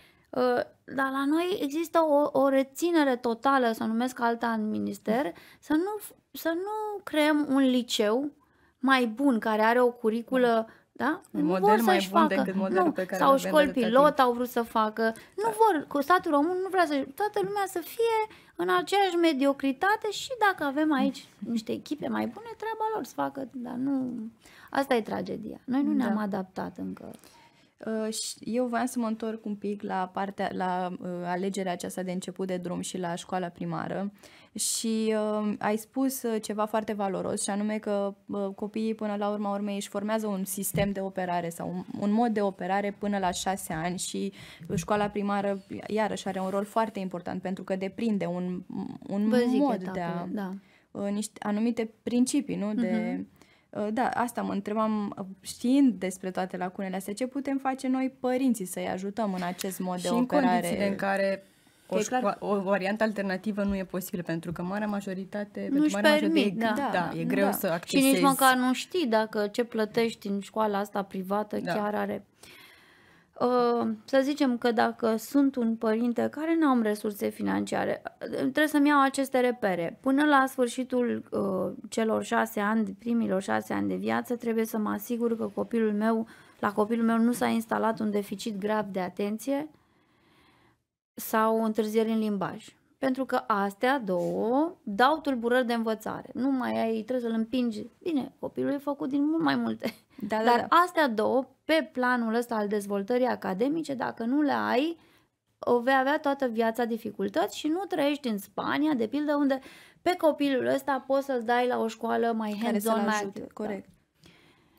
dar la noi există o, o reținere totală, să o numesc alta în minister, să nu, să nu creăm un liceu mai bun, care are o curiculă da? Un nu model vor mai să-și bun facă. decât modelul nu. pe care Sau îl avem școli de atâta pilot timp. au vrut să facă. Nu vor, cu statul român nu vrea să... Toată lumea să fie în aceeași mediocritate și dacă avem aici niște echipe mai bune, treaba lor să facă, dar nu... Asta e tragedia. Noi nu ne-am Da. adaptat încă. Uh, și eu voiam să mă întorc un pic la partea, la uh, alegerea aceasta de început de drum și la școala primară și uh, ai spus uh, ceva foarte valoros și anume că uh, copiii până la urma urmei își formează un sistem de operare sau un, un mod de operare până la șase ani și școala primară iarăși are un rol foarte important pentru că deprinde un, un Vă zic mod etapele, de a da. uh, niște anumite principii, nu? De, uh, da, asta mă întrebam, uh, știind despre toate lacunele astea, ce putem face noi părinții să-i ajutăm în acest mod și de în operare? condițiile în care o, E clar- școa- o variantă alternativă nu e posibilă, pentru că marea majoritate, pentru Nu-și marea majoritate permit, e, da. da, e Da. greu Da. să Și accesezi. nici măcar nu știi dacă ce plătești în școala asta privată Da. chiar are. Uh, să zicem că dacă sunt un părinte care nu am resurse financiare, uh, trebuie să-mi iau aceste repere. Până la sfârșitul uh, celor șase ani, primilor șase ani de viață, trebuie să mă asigur că copilul meu, la copilul meu nu s-a instalat un deficit grav de atenție sau întârzieri în limbaj. Pentru că astea două dau tulburări de învățare. Nu mai ai, trebuie să-l împingi. Bine, copilul e făcut din mult mai multe. Da, da, Dar da. astea două, pe planul ăsta al dezvoltării academice, dacă nu le ai, o vei avea toată viața dificultăți și nu trăiești în Spania, de pildă, unde pe copilul ăsta poți să-l dai la o școală mai care să-l hands-on, mai ajute, activ. corect.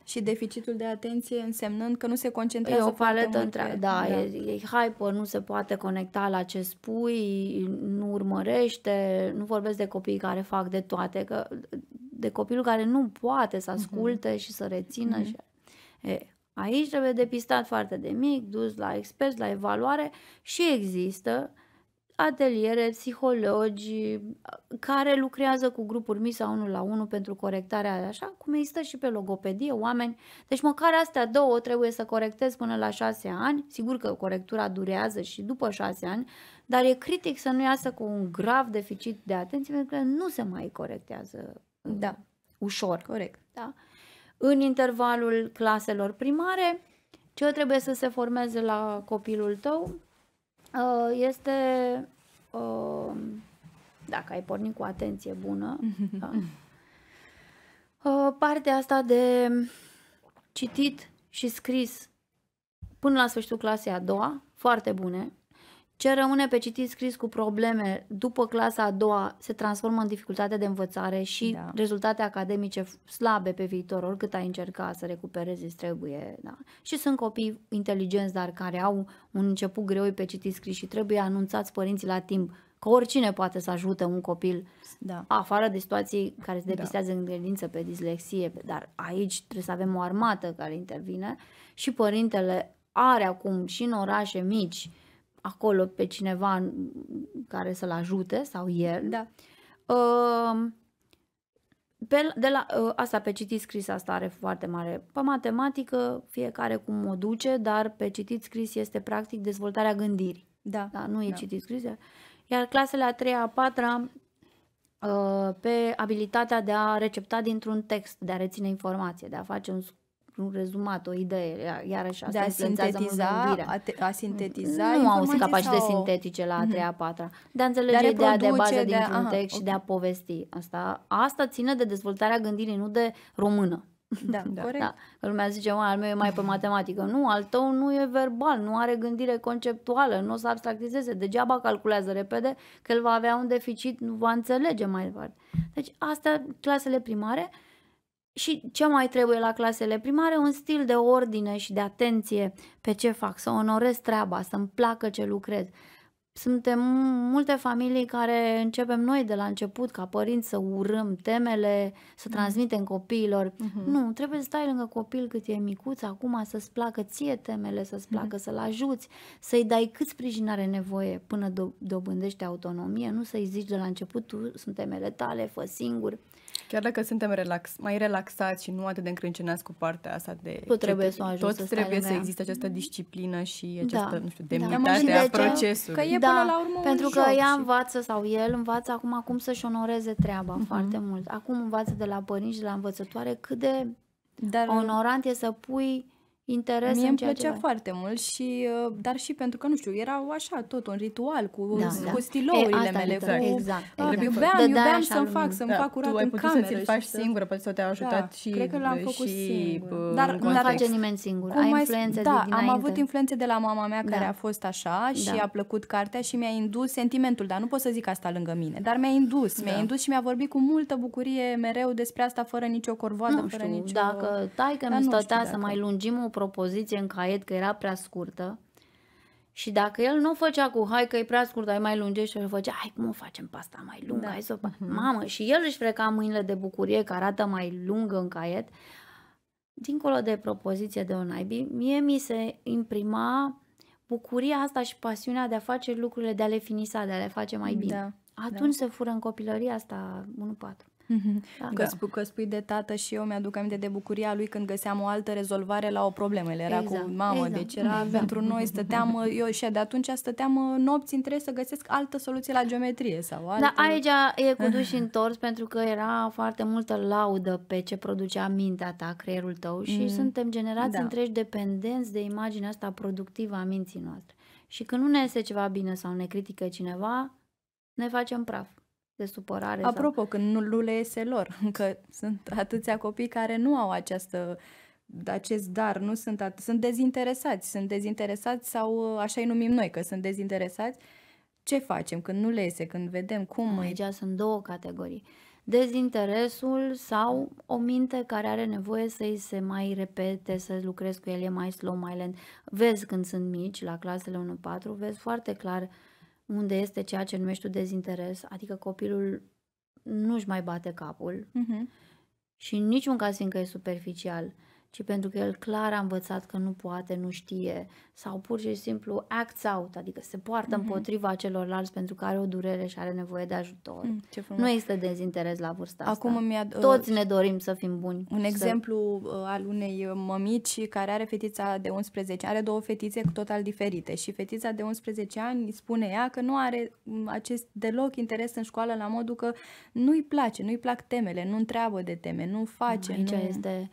Și deficitul de atenție însemnând că nu se concentrează E o foarte paletă mult întreagă, pe- da, E, e hyper, nu se poate conecta la ce spui, nu urmărește, nu vorbesc de copiii care fac de toate, că de copilul care nu poate să asculte și să rețină. Și, e, aici trebuie depistat foarte de mic, dus la experți, la evaluare și există ateliere, psihologi care lucrează cu grupuri mici sau unul la unul pentru corectarea așa, cum există și pe logopedie, oameni. Deci măcar astea două trebuie să corectezi până la șase ani. Sigur că corectura durează și după șase ani, dar e critic să nu iasă cu un grav deficit de atenție pentru că nu se mai corectează Da, ușor. corect. Da? În intervalul claselor primare, ce trebuie să se formeze la copilul tău uh, este, uh, dacă ai pornit cu atenție bună, da? Uh, partea asta de citit și scris până la sfârșitul clasei a doua, foarte bune. Ce rămâne pe citit scris cu probleme după clasa a doua se transformă în dificultate de învățare și Da. rezultate academice slabe pe viitor, oricât ai încerca să recuperezi, îți trebuie. Da. Și sunt copii inteligenți, dar care au un început greu pe citit scris și trebuie anunțați părinții la timp că oricine poate să ajute un copil Da. afară de situații care se depistează în grădință pe dislexie, dar aici trebuie să avem o armată care intervine și părintele are acum și în orașe mici acolo pe cineva în- care să-l ajute sau el. Da. Uh, pe, de la, uh, asta pe citit scris asta are foarte mare. Pe matematică fiecare cum o duce, dar pe citit scris este practic dezvoltarea gândirii. Da. Da, nu e Da. citit scris. Iar clasele a treia, a patra uh, pe abilitatea de a recepta dintr-un text, de a reține informație, de a face un, un rezumat, o idee, iar- iarăși asta De a influențează mult sintetiza, gândirea. a, te, a sintetiza Nu au informații capacități sau... Mhm. sintetice la a treia, a patra. De a înțelege De a ideea de reproduce, bază de a- dintr-un aha, text și ok. de a povesti. Asta, asta ține de dezvoltarea gândirii, nu de română. Da, corect. Da. Că lumea zice, mă, al meu e mai pe matematică. Nu, al tău nu e verbal, nu are gândire conceptuală, nu o să abstractizeze. Degeaba calculează repede că el va avea un deficit, nu va înțelege mai departe. Deci astea, clasele primare și ce mai trebuie la clasele primare? Un stil de ordine și de atenție pe ce fac, să onorez treaba, să-mi placă ce lucrez. Suntem multe familii care începem noi de la început ca părinți să urâm temele, să transmitem copiilor. Nu, trebuie să stai lângă copil cât e micuț acum, să-ți placă ție temele, să-ți placă să-l ajuți, să-i dai cât sprijin are nevoie până do- dobândește autonomie, nu să-i zici de la început, tu sunt temele tale, fă singur. Chiar dacă suntem relax, mai relaxați și nu atât de încrâncenați cu partea asta de... Tu trebuie să o ajuți Tot să stai trebuie lângă să ea. existe această disciplină și Da, această, nu știu, da. demnitate Și de a ce? procesului. Că e până la urmă un pentru că joc ea și- învață sau el învață acum cum să-și onoreze treaba Mhm. foarte mult. Acum învață de la părinți, de la învățătoare cât de Dar onorant e să pui interes Mie în îmi ceea plăcea ce foarte mult și, uh, dar și pentru că, nu știu, era așa tot un ritual cu, Da, cu da. stilourile E, asta mele, exact, cu... exact, Ah, exact. Iubeam, Dădeai iubeam așa să-mi lumina. fac, să-mi Da, fac curat tu ai în putut cameră să-ți și faci să... singură, poate să te-a ajutat Da, și cred că l-am făcut și, singur. bă, Dar în nu Nu context. face nimeni singur. Cum Ai mai- influențe da, de am dinainte. avut influențe de la mama mea care Da. a fost așa și Da. a plăcut cartea și mi-a indus sentimentul, dar nu pot să zic asta lângă mine, dar mi-a indus, mi-a Da. indus și mi-a vorbit cu multă bucurie mereu despre asta fără nicio corvoadă, Nu fără știu, nicio... dacă tai că Dar mi nu știu stătea să dacă- mai lungim o propoziție în caiet că era prea scurtă și dacă el nu o făcea cu hai că e prea scurt, ai mai lungește și el făcea hai cum o facem pe asta mai lungă, Da. hai să o fac. Mamă, și el își freca mâinile de bucurie că arată mai lungă în caiet. Dincolo de propoziție de o naibii, mie mi se imprima bucuria asta și pasiunea de a face lucrurile, de a le finisa, de a le face mai bine. Da, Atunci se fură în copilărie asta 1-4. Da. Că, spui, că spui de tată și eu mi-aduc aminte de bucuria lui când găseam o altă rezolvare la o problemă. El era Exact, cu mamă, exact, deci era exact. pentru noi, stăteam, eu și de atunci stăteam uh, nopți între să găsesc altă soluție la geometrie sau altă... Da, aici e cu duș și întors pentru că era foarte multă laudă pe ce producea mintea ta, creierul tău și Mm. suntem generații Da. întregi dependenți de imaginea asta productivă a minții noastre. Și când nu ne iese ceva bine sau ne critică cineva, ne facem praf de supărare. sau... Apropo, când nu, nu le iese lor, că sunt atâția copii care nu au această acest dar, nu sunt at- sunt dezinteresați, sunt dezinteresați sau uh, așa îi numim noi, că sunt dezinteresați. Ce facem când nu le iese, când vedem cum îi... Aici sunt două categorii. Dezinteresul sau o minte care are nevoie să-i se mai repete, să lucrezi cu el, e mai slow, mai lent. Vezi când sunt mici, la clasele 1-4, vezi foarte clar unde este ceea ce numești tu dezinteres, adică copilul nu-și mai bate capul Mhm. și în niciun caz fiindcă e superficial, ci pentru că el clar a învățat că nu poate, nu știe sau pur și simplu acts out, adică se poartă împotriva celorlalți pentru că are o durere și are nevoie de ajutor. Mm, Ce frumos. Nu există dezinteres la vârsta Acum asta. îmi ad- Toți ne dorim să fim buni. Un să- exemplu uh, al unei mămici care are fetița de 11 are două fetițe total diferite și fetița de 11 ani spune ea că nu are m, acest deloc interes în școală la modul că nu-i place, nu-i plac temele, nu întreabă de teme, nu face. Aici nu... este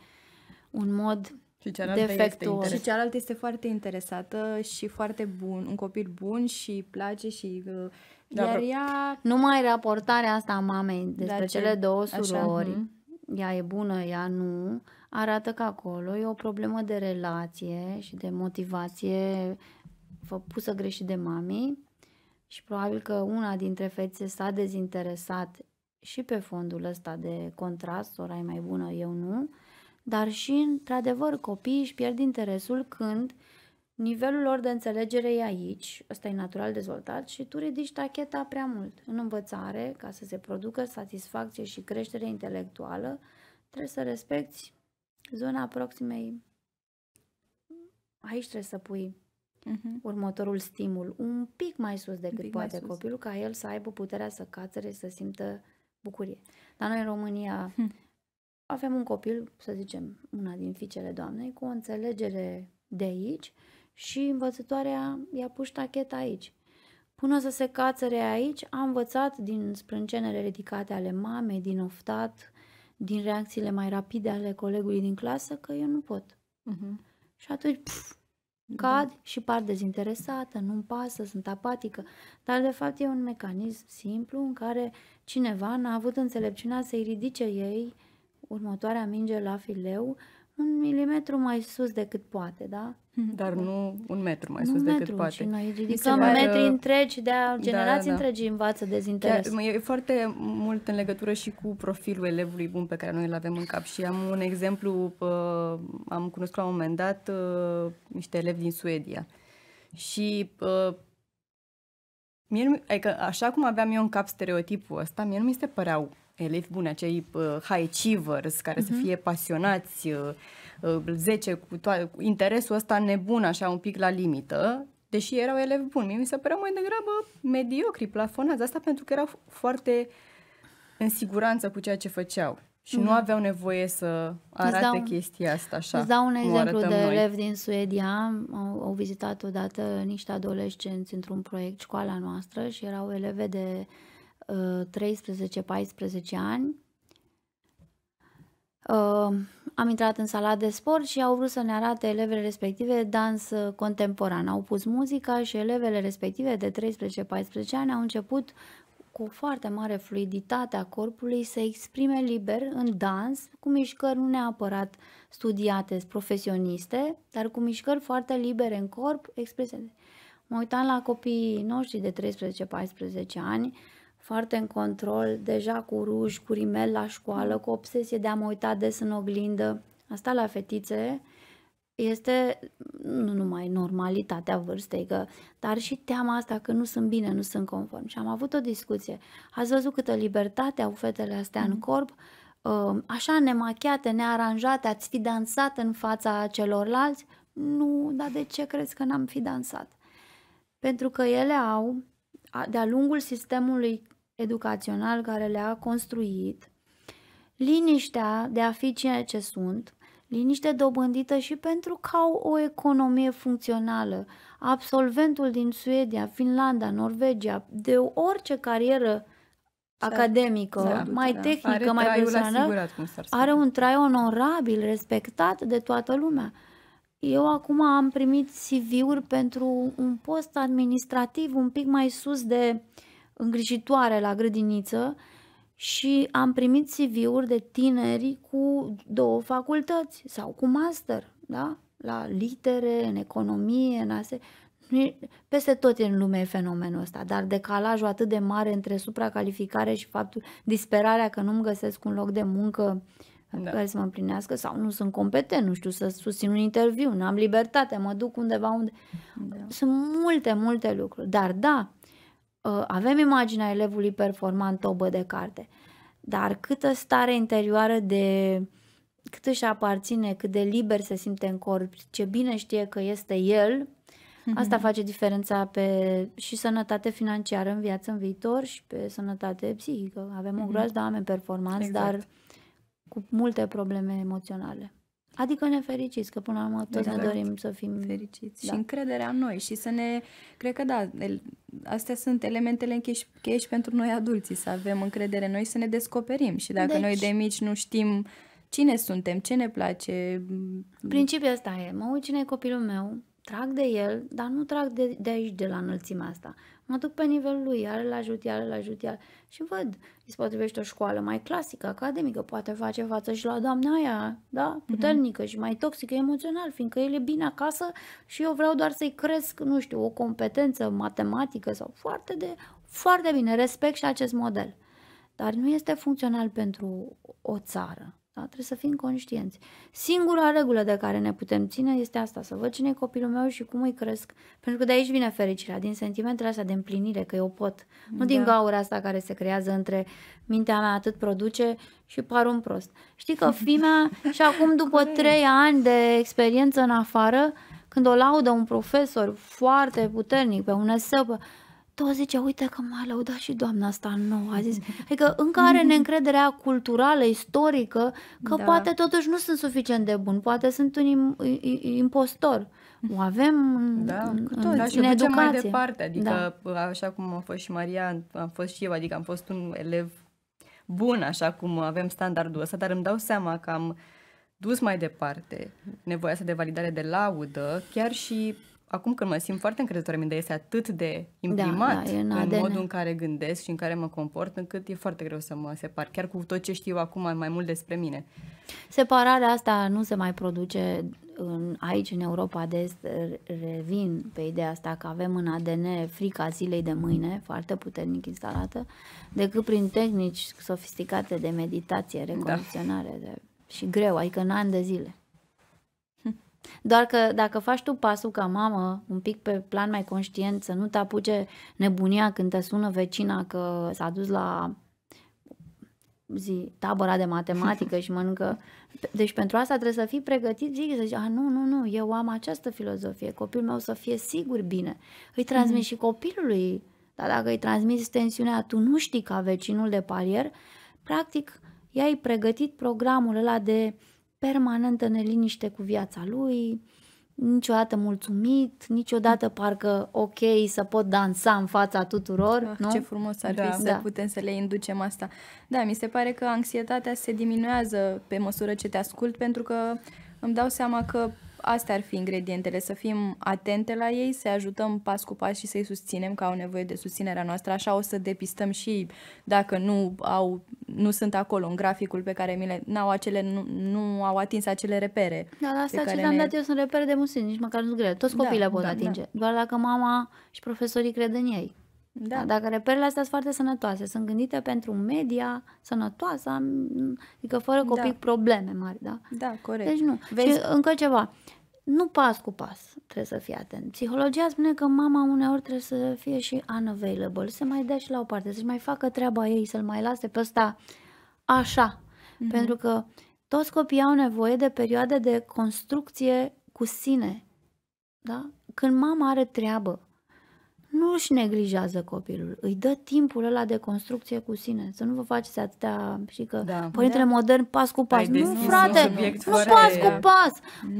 un mod Și cealaltă este defectuos. interes- Și cealaltă este foarte interesată și foarte bun, un copil bun și îi place și... uh, Da, Iar pro- ea... Numai raportarea asta a mamei despre Da, ce- cele două așa, surori, mhm. ea e bună, ea nu, arată că acolo e o problemă de relație și de motivație fă- pusă greșit de mami și probabil că una dintre fete s-a dezinteresat și pe fondul ăsta de contrast, sora e mai bună, eu nu, dar și, într-adevăr, copiii își pierd interesul când nivelul lor de înțelegere e aici, ăsta e natural dezvoltat și tu ridici tacheta prea mult. În învățare, ca să se producă satisfacție și creștere intelectuală, trebuie să respecti zona proximei. Aici trebuie să pui uh-huh. următorul stimul, un pic mai sus decât poate sus. copilul, ca el să aibă puterea să cațere, să simtă bucurie. Dar noi în România hm. Avem un copil, să zicem, una din fiicele doamnei, cu o înțelegere de aici și învățătoarea i-a pus ștacheta aici. Până să se cațere aici, am învățat din sprâncenele ridicate ale mamei, din oftat, din reacțiile mai rapide ale colegului din clasă, că eu nu pot. Uh-huh. Și atunci, pf, cad da. și par dezinteresată, nu-mi pasă, sunt apatică. Dar, de fapt, e un mecanism simplu în care cineva n-a avut înțelepciunea să-i ridice ei următoarea minge la fileu un milimetru mai sus decât poate, da? Dar nu un metru mai nu sus metru, decât poate. Și noi ridicăm metri întregi, de generații da, da. întregi învață dezinteres. Chiar, e foarte mult în legătură și cu profilul elevului bun pe care noi îl avem în cap și am un exemplu, uh, am cunoscut la un moment dat uh, niște elevi din Suedia și uh, mie, adică așa cum aveam eu în cap stereotipul ăsta, mie nu mi se păreau elevi buni, acei uh, high achievers care uh-huh. să mhm. fie pasionați, uh, 10 uh, cu, to- cu interesul ăsta nebun, așa un pic la limită, deși erau elevi buni. Mie mi se păreau mai degrabă mediocri, plafonați. Asta pentru că erau foarte în siguranță cu ceea ce făceau. Și mm. nu aveau nevoie să arate dau, chestia asta așa. Îți dau un exemplu de noi. elev din Suedia. Au, au vizitat odată niște adolescenți într-un proiect, școala noastră, și erau eleve de 13-14 ani. Uh, am intrat în sala de sport și au vrut să ne arate elevele respective dans contemporan. Au pus muzica și elevele respective de 13-14 ani au început cu foarte mare fluiditate a corpului să exprime liber în dans, cu mișcări nu neapărat studiate, profesioniste, dar cu mișcări foarte libere în corp, expresiune. Mă uitam la copiii noștri de 13-14 ani, foarte în control, deja cu ruj, cu rimel la școală, cu obsesie de a mă uita des în oglindă. Asta la fetițe este nu numai normalitatea vârstei, că, dar și teama asta că nu sunt bine, nu sunt conform. Și am avut o discuție. Ați văzut câtă libertate au fetele astea mm. în corp? Uh, așa nemachiate, nearanjate, ați fi dansat în fața celorlalți? Nu, dar de ce crezi că n-am fi dansat? Pentru că ele au, de-a lungul sistemului educațional care le-a construit, liniștea de a fi ceea ce sunt, liniște dobândită și pentru că au o economie funcțională. Absolventul din Suedia, Finlanda, Norvegia, de orice carieră academică, da, mai da. tehnică, are mai persoană, are un trai onorabil, respectat de toată lumea. Eu acum am primit CV-uri pentru un post administrativ un pic mai sus de uh, îngrijitoare la grădiniță și am primit CV-uri de tineri cu două facultăți sau cu master, da? La litere, în economie, în ase... Peste tot în lume e fenomenul ăsta, dar decalajul atât de mare între supracalificare și faptul, disperarea că nu-mi găsesc un loc de muncă da. care să mă împlinească sau nu sunt competent, nu știu, să susțin un interviu, nu am libertate, mă duc undeva unde... Da. Sunt multe, multe lucruri, dar da, Uh, avem imaginea elevului performant tobă de carte, dar câtă stare interioară de cât își aparține, cât de liber se simte în corp, ce bine știe că este el, mm-hmm. asta face diferența pe și sănătate financiară în viață în viitor și pe sănătate psihică. Avem mm-hmm. o groază de oameni performanți, exact. dar cu multe probleme emoționale. Adică nefericiți, că până la urmă toți exact. ne dorim să fim fericiți. Da. Și încrederea în noi și să ne... Cred că da, astea sunt elementele cheie și pentru noi adulții, să avem încredere în noi, să ne descoperim. Și dacă deci, noi de mici nu știm cine suntem, ce ne place... Principiul ăsta e, mă uit cine e copilul meu, trag de el, dar nu trag de, de aici, de la înălțimea asta. Mă duc pe nivelul lui, iar îl ajut, iar îl ajut, iar și văd, îți se potrivește o școală mai clasică, academică, poate face față și la doamna aia, da, mhm. puternică uh-huh. și mai toxică emoțional, fiindcă el e bine acasă și eu vreau doar să-i cresc, nu știu, o competență matematică sau foarte de, foarte bine, respect și acest model. Dar nu este funcțional pentru o țară. Da? Trebuie să fim conștienți. Singura regulă de care ne putem ține este asta, să văd cine e copilul meu și cum îi cresc. Pentru că de aici vine fericirea, din sentimentele astea de împlinire, că eu pot. Nu da. din gaura asta care se creează între mintea mea atât produce și par un prost. Știi că fimea și acum după trei ani de experiență în afară, când o laudă un profesor foarte puternic pe un săpă, 20, uite că m-a lăudat și doamna asta nouă, a zis. Adică încă are mhm. neîncrederea culturală, istorică, că da. poate totuși nu sunt suficient de bun, poate sunt un impostor. O avem da, în, toți. Da, și în educație. mai departe, adică da. așa cum a fost și Maria, am fost și eu, adică am fost un elev bun, așa cum avem standardul ăsta, dar îmi dau seama că am dus mai departe nevoia asta de validare de laudă, chiar și acum când mă simt foarte încrezătoare, minte este atât de imprimat da, da, în, în modul în care gândesc și în care mă comport, încât e foarte greu să mă separ, chiar cu tot ce știu acum mai mult despre mine. Separarea asta nu se mai produce în, aici, în Europa de Est, revin pe ideea asta că avem în ADN frica zilei de mâine, foarte puternic instalată, decât prin tehnici sofisticate de meditație, da. recondiționare da. de, și greu, adică în ani de zile. Doar că dacă faci tu pasul ca mamă, un pic pe plan mai conștient, să nu te apuce nebunia când te sună vecina că s-a dus la zi, tabăra de matematică și mănâncă. Deci pentru asta trebuie să fii pregătit, zic, să zici, a, nu, nu, nu, eu am această filozofie, copilul meu să fie sigur bine. Îi transmis mm-hmm. și copilului, dar dacă îi transmiți tensiunea, tu nu știi ca vecinul de palier, practic, i-ai pregătit programul ăla de uh, permanentă neliniște cu viața lui, niciodată mulțumit, niciodată parcă ok să pot dansa în fața tuturor. Ah, nu? Ce frumos ar da. fi să da. putem să le inducem asta. Da, mi se pare că anxietatea se diminuează pe măsură ce te ascult pentru că îmi dau seama că astea ar fi ingredientele, să fim atente la ei, să ajutăm pas cu pas și să-i susținem că au nevoie de susținerea noastră. Așa o să depistăm și dacă nu au nu sunt acolo în graficul pe care mi le n-au acele nu, nu au atins acele repere. Da, dar asta ce le-am ne... dat eu sunt repere de musini, nici măcar nu grele. Toți copiii da, le pot da, atinge, da. doar dacă mama și profesorii cred în ei. Da. da. Dacă reperele astea sunt foarte sănătoase, sunt gândite pentru media sănătoasă, adică fără copii da. probleme mari, da? Da, corect. Deci nu. Vezi... Și încă ceva, nu pas cu pas trebuie să fii atent. Psihologia spune că mama uneori trebuie să fie și unavailable, să mai dea și la o parte, să-și mai facă treaba ei, să-l mai lase pe ăsta așa. Mm-hmm. Pentru că toți copiii au nevoie de perioade de construcție cu sine. Da? Când mama are treabă, nu își neglijează copilul, îi dă timpul ăla de construcție cu sine. Să nu vă faceți atâtea, și că da. părintele da. modern pas cu pas. Ai nu, frate, nu pas cu pas.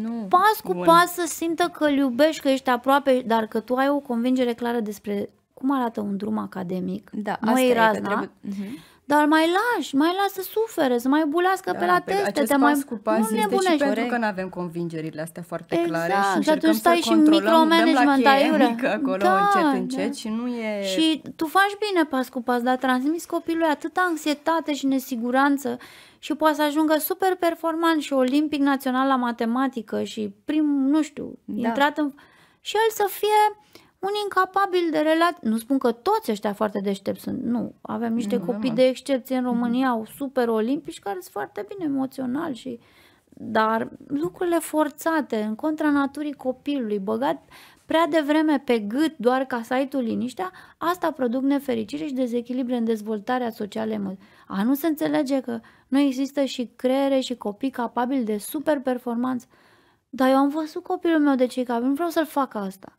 Nu. Pas cu Bun. pas să simtă că îl iubești, că ești aproape, dar că tu ai o convingere clară despre cum arată un drum academic. Da, nu asta e razna. Trebuie... Uh-huh dar mai lași, mai lasă să sufere, să mai bulească da, pe la teste, te mai cu pas nu este și pentru că nu avem convingerile astea foarte exact. clare și, și atunci stai și micromanagement aiurea. acolo da, încet, încet da. și nu e... Și tu faci bine pas cu pas, dar transmiți copilului atâta anxietate și nesiguranță și poate să ajungă super performant și olimpic național la matematică și prim, nu știu, da. intrat în... Și el să fie un incapabil de relații. Nu spun că toți ăștia foarte deștepți sunt. Nu. Avem niște nu, copii de excepție în România, au super olimpici care sunt foarte bine emoțional și dar lucrurile forțate, în contra naturii copilului, băgat prea devreme pe gât doar ca să ai tu liniștea, asta produc nefericire și dezechilibre în dezvoltarea socială. A nu se înțelege că nu există și creiere și copii capabili de super performanță. Dar eu am văzut copilul meu de cei care nu vreau să-l facă asta.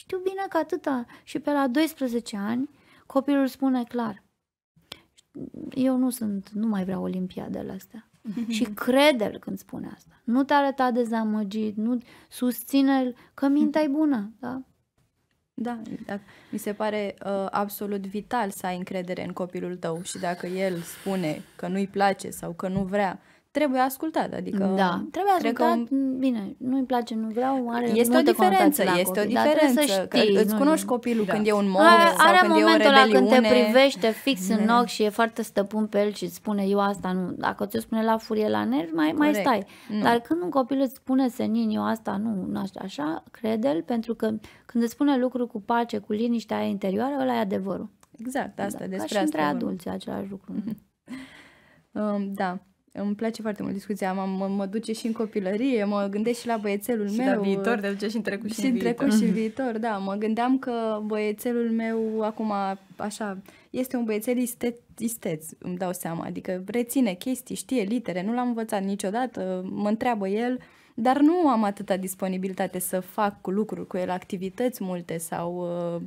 Da? Știu bine că atâta. Și pe la 12 ani, copilul spune clar, eu nu sunt, nu mai vreau olimpiadele astea. și crede-l când spune asta. Nu te arăta dezamăgit, nu susține-l că mintea e bună, da? Da, da, mi se pare uh, absolut vital să ai încredere în copilul tău și dacă el spune că nu-i place sau că nu vrea, trebuie ascultat, adică... Da, trebuie ascultat, că... bine, nu-i place, nu vreau, are Este o diferență, este copil, o diferență, să știi, că îți cunoști copilul când e un mor are, sau are când e o rebeliune. Are momentul când te privește fix în ochi și e foarte stăpân pe el și îți spune eu asta nu, dacă ți-o spune la furie la nervi, mai, mai stai. Nu. Dar când un copil îți spune senin, eu asta nu, nu așa, crede-l, pentru că când îți spune lucruri cu pace, cu liniștea aia interioară, ăla e adevărul. Exact, asta, da, despre ca și între adulți același lucru. um, da. Îmi place foarte mult discuția, mă, mă, mă duce și în copilărie, mă gândesc și la băiețelul și meu. la viitor, te duce și în trecut și, și în trecut și în viitor, da. Mă gândeam că băiețelul meu acum, așa, este un băiețel isteț, isteț, îmi dau seama, adică reține chestii, știe litere, nu l-am învățat niciodată, mă întreabă el, dar nu am atâta disponibilitate să fac cu lucruri cu el, activități multe sau uh,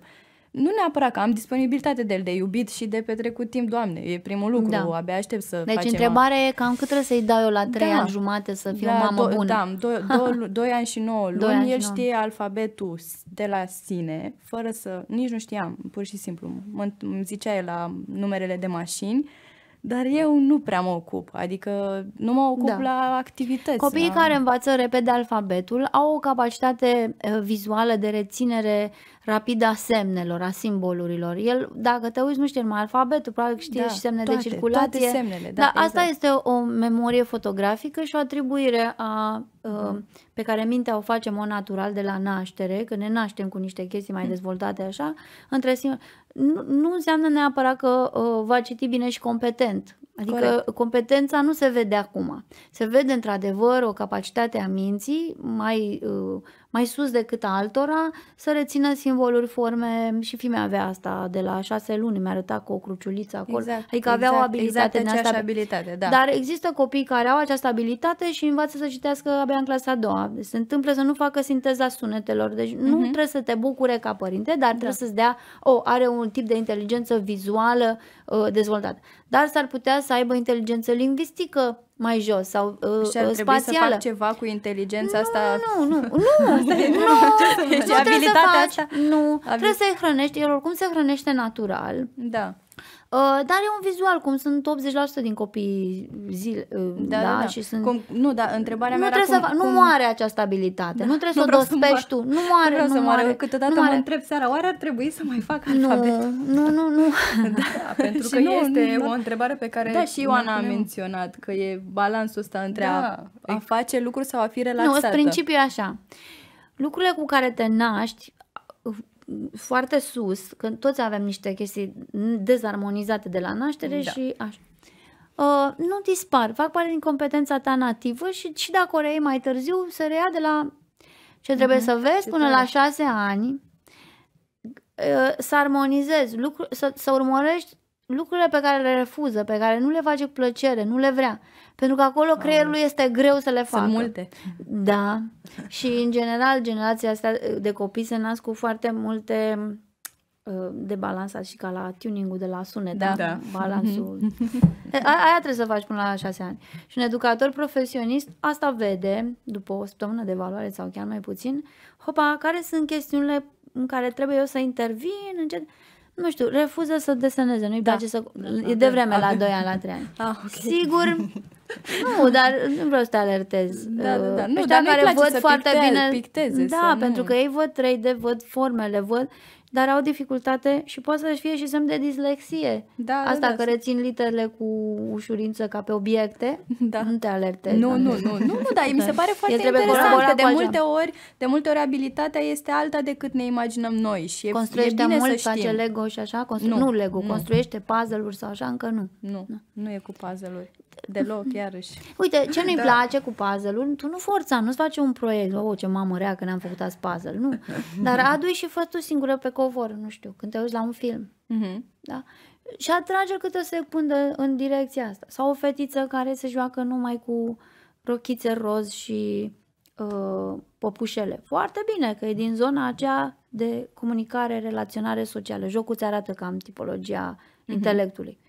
nu neapărat că am disponibilitate de el de iubit și de petrecut timp, Doamne, e primul lucru, da. abia aștept să Deci facem întrebarea e cam cât trebuie să-i dau eu la trei da. ani jumate să fiu da, o mamă do- bună. Da, do- do- doi ani și nouă luni, el știe alfabetul de la sine, fără să, nici nu știam, pur și simplu, mă, îmi zicea el la numerele de mașini, dar eu nu prea mă ocup, adică nu mă ocup da. la activități. Copiii la... care învață repede alfabetul au o capacitate vizuală de reținere rapidă a semnelor, a simbolurilor. El, dacă te uiți, nu știe numai alfabetul, probabil știe da, și semne toate, de circulație. Toate semnele, da, Dar exact. asta este o memorie fotografică și o atribuire a, mm. pe care mintea o face în mod natural de la naștere, că ne naștem cu niște chestii mai dezvoltate așa, între sine. Nu, nu înseamnă neapărat că uh, va citi bine și competent. Adică Corect. competența nu se vede acum. Se vede într-adevăr o capacitate a minții mai, uh, mai sus decât a altora să rețină simboluri, forme și fimea avea asta de la șase luni, mi-a arătat cu o cruciuliță acolo. Exact, adică avea exact, o abilitate exact asta. abilitate, da. Dar există copii care au această abilitate și învață să citească abia în clasa a doua. Deci se întâmplă să nu facă sinteza sunetelor. Deci uh-huh. nu trebuie să te bucure ca părinte, dar da. trebuie să-ți dea, o, oh, are un tip de inteligență vizuală uh, dezvoltat. Dar s-ar putea să aibă inteligență lingvistică mai jos sau uh, și ar uh, trebui spațială. să fac ceva cu inteligența nu, asta? Nu, nu, nu, nu, nu, deci nu trebuie să faci, asta? nu, trebuie să-i hrănești, el oricum se hrănește natural. Da. Uh, dar e un vizual, cum sunt 80% din copii zile, uh, da, da, da, și sunt... Cum, nu, dar întrebarea nu mea trebuie era să cum, fa- cum... Nu moare această abilitate, da. nu trebuie Nu să o vreau să dospești tu, nu moare, Nu vreau nu să moare, moare. câteodată nu mă moare. întreb seara, oare ar trebui să mai fac Nu, alfabet? nu, nu, nu. Da, pentru Și că nu, este nu, o întrebare pe care... Da, și Ioana a ne punem. menționat că e balansul ăsta între Da, a, a face lucruri sau a fi Nu, relaxată. principiul e așa. Lucrurile cu care te naști foarte sus, că toți avem niște chestii dezarmonizate de la naștere Da. și așa. Uh, nu dispar, fac parte din competența ta nativă și, și dacă o reiei mai târziu, se reia de la ce trebuie Mhm, să vezi ce până la tare. șase ani, uh, să armonizezi, lucru, să, să urmărești lucrurile pe care le refuză, pe care nu le face cu plăcere, nu le vrea. Pentru că acolo creierul este greu să le facă. Sunt multe. Da. Și în general, generația asta de copii se nasc cu foarte multe uh, de balansat și ca la tuning-ul de la sunet, Da. da. balansul. A- Aia trebuie să faci până la șase ani. Și un educator profesionist asta vede, după o săptămână de evaluare sau chiar mai puțin, hopa, care sunt chestiunile în care trebuie eu să intervin, încet, nu știu, refuză să deseneze, nu-i Da. place să... Da, e de vreme la 2 ani, la 3 ani. Ah, ok. Sigur, nu, dar nu vreau să te alertez. Da, da, da. Nu, Ăștia dar nu-i care place văd să foarte picteze- bine. picteze, da, să pentru nu- că ei văd 3D, văd formele, văd, dar au dificultate și poate să fie și semn de dislexie. Da, Asta da, da. că rețin literele cu ușurință ca pe obiecte, Da. nu te alertezi. Nu, da. nu, nu, nu, nu, dar mi se pare foarte trebuie interesant colaborat că de cu altceva. multe ori, de multe ori abilitatea este alta decât ne imaginăm noi și e, e Construiește bine mult, să face știm. Lego și așa? Constru- Nu, nu, Lego, nu. construiește puzzle-uri sau așa? Încă nu. Nu, nu e cu puzzle-uri. Deloc, iarăși. Uite, ce nu-i Da. place cu puzzle-ul, tu nu forța, nu-ți face un proiect, oh, ce mamă rea că ne-am făcut azi puzzle, nu. Dar adu-i și fă tu singură pe covor, nu știu, când te uiți la un film. Mhm. Da? Și atrage câte o secundă în direcția asta. Sau o fetiță care se joacă numai cu rochițe roz și uh, popușele. Foarte bine, că e din zona aceea de comunicare, relaționare socială. Jocul ți arată cam tipologia intelectului.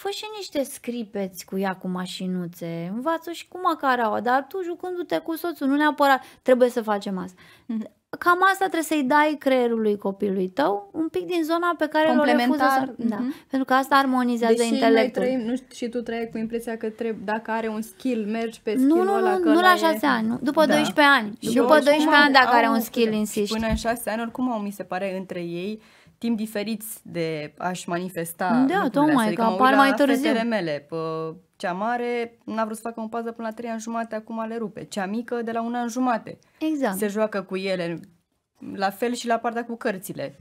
Fă și niște scripeți cu ea cu mașinuțe, învață și cu măcaraua, dar tu jucându-te cu soțul, nu neapărat trebuie să facem asta. Cam asta trebuie să-i dai creierului copilului tău, un pic din zona pe care îl refuză Complementar, să... Da, mhm. pentru că asta armonizează Deși noi intelectul. trăim, nu știu, și tu trăiai cu impresia că trebuie, dacă are un skill, mergi pe Nu, skill-ul nu, ăla, nu, că nu ăla la e- șase ani, nu. după Da. 12 ani. Și după oricum 12 ani, dacă au- are un skill, insiști. Până în șase ani, oricum au, mi se pare, între ei timp diferiți de a-și manifesta Da, lucrurile tocmai, astea. Adică că mă uit apar la mai târziu. fetele mele. Pă, cea mare n-a vrut să facă un puzzle până la trei ani jumate, acum le rupe. Cea mică de la un an jumate. Exact. Se joacă cu ele La fel și la partea cu cărțile.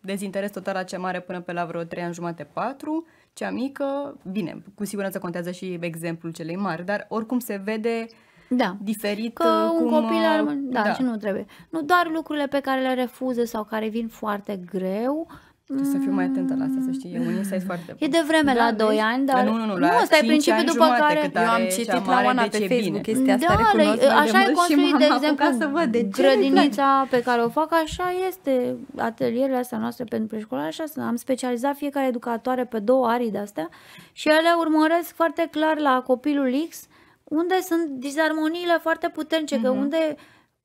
Dezinteres total la cea mare până pe la vreo 3 ani jumate, 4, cea mică, bine, cu siguranță contează și exemplul celei mari, dar oricum se vede Da. diferit Că uh, un cum... copil ar... uh, Da, și nu trebuie. Nu doar lucrurile pe care le refuză sau care vin foarte greu. Trebuie să fiu mai atentă la asta, să știi, e un insight foarte E bun. de vreme Da, la 2 vezi? ani, Dar dar nu, nu, nu, nu la ăsta e cinci principiul ani după jumate, care... cât Eu am are citit cea la mare, Oana de pe ce Facebook bine. chestia asta, Da, recunosc le- mai de așa e mult și construit, m-am de exemplu, apucat să văd de ce nu-i place. grădinița pe care o fac, așa este. Atelierele astea noastre pentru preșcolari, așa sunt. Am specializat fiecare educatoare pe două arii de astea și ele urmăresc foarte clar la copilul X unde sunt disarmoniile foarte puternice, că unde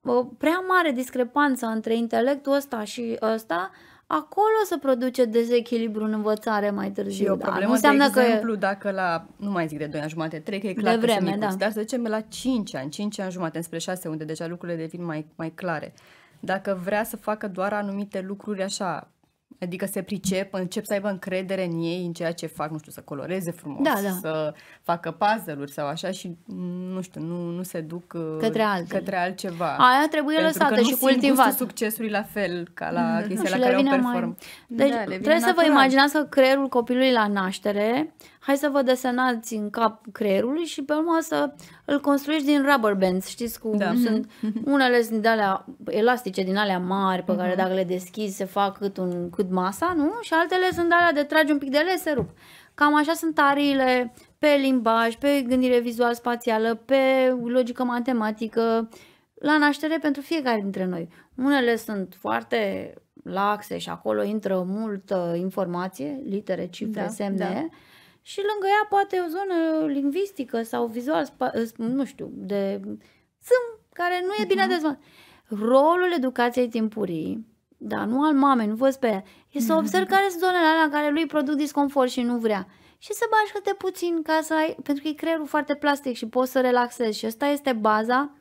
o prea mare discrepanță între intelectul ăsta și ăsta, acolo se produce dezechilibru în învățare mai târziu. Și e o da. problemă, nu înseamnă de exemplu, că dacă la, nu mai zic de 2 ani jumate, 3, că e clar De că sunt vreme, micuți, da. dar să zicem la 5 ani, 5 ani jumate, înspre 6, unde deja lucrurile devin mai, mai clare. Dacă vrea să facă doar anumite lucruri așa, adică se pricep, încep să aibă încredere în ei, în ceea ce fac, nu știu, să coloreze frumos, Da, da. să facă puzzle-uri sau așa și, nu știu, nu, nu se duc uh, Către altele. către altceva. aia trebuie Pentru lăsată că nu și simt cultivată. gustul succesului la fel ca la chestia Și la le care o vine mai- perform. Deci Da, le vine trebuie să vă natural. imaginați că creierul copilului la naștere, hai să vă desenați în cap creierul și pe urmă să îl construiești din rubber bands, știți cum Da. sunt unele sunt de alea elastice din alea mari pe Mhm. care dacă le deschizi se fac cât, un, cât masa, nu? Și altele sunt de alea de tragi un pic de ele, se rup. Cam așa sunt ariile pe limbaj, pe gândire vizual-spațială, pe logică matematică, la naștere pentru fiecare dintre noi. Unele sunt foarte laxe și acolo intră multă informație, litere, cifre, Da, semne, da. Și lângă ea poate o zonă lingvistică sau vizual, spa- nu știu, de sunt care nu e bine dezvoltat. Rolul educației timpurii, dar nu al mamei, nu văd pe ea, e să observ care sunt zonele alea care lui produc disconfort și nu vrea. Și să bași câte puțin ca să ai, pentru că e creierul foarte plastic și poți să relaxezi și asta este baza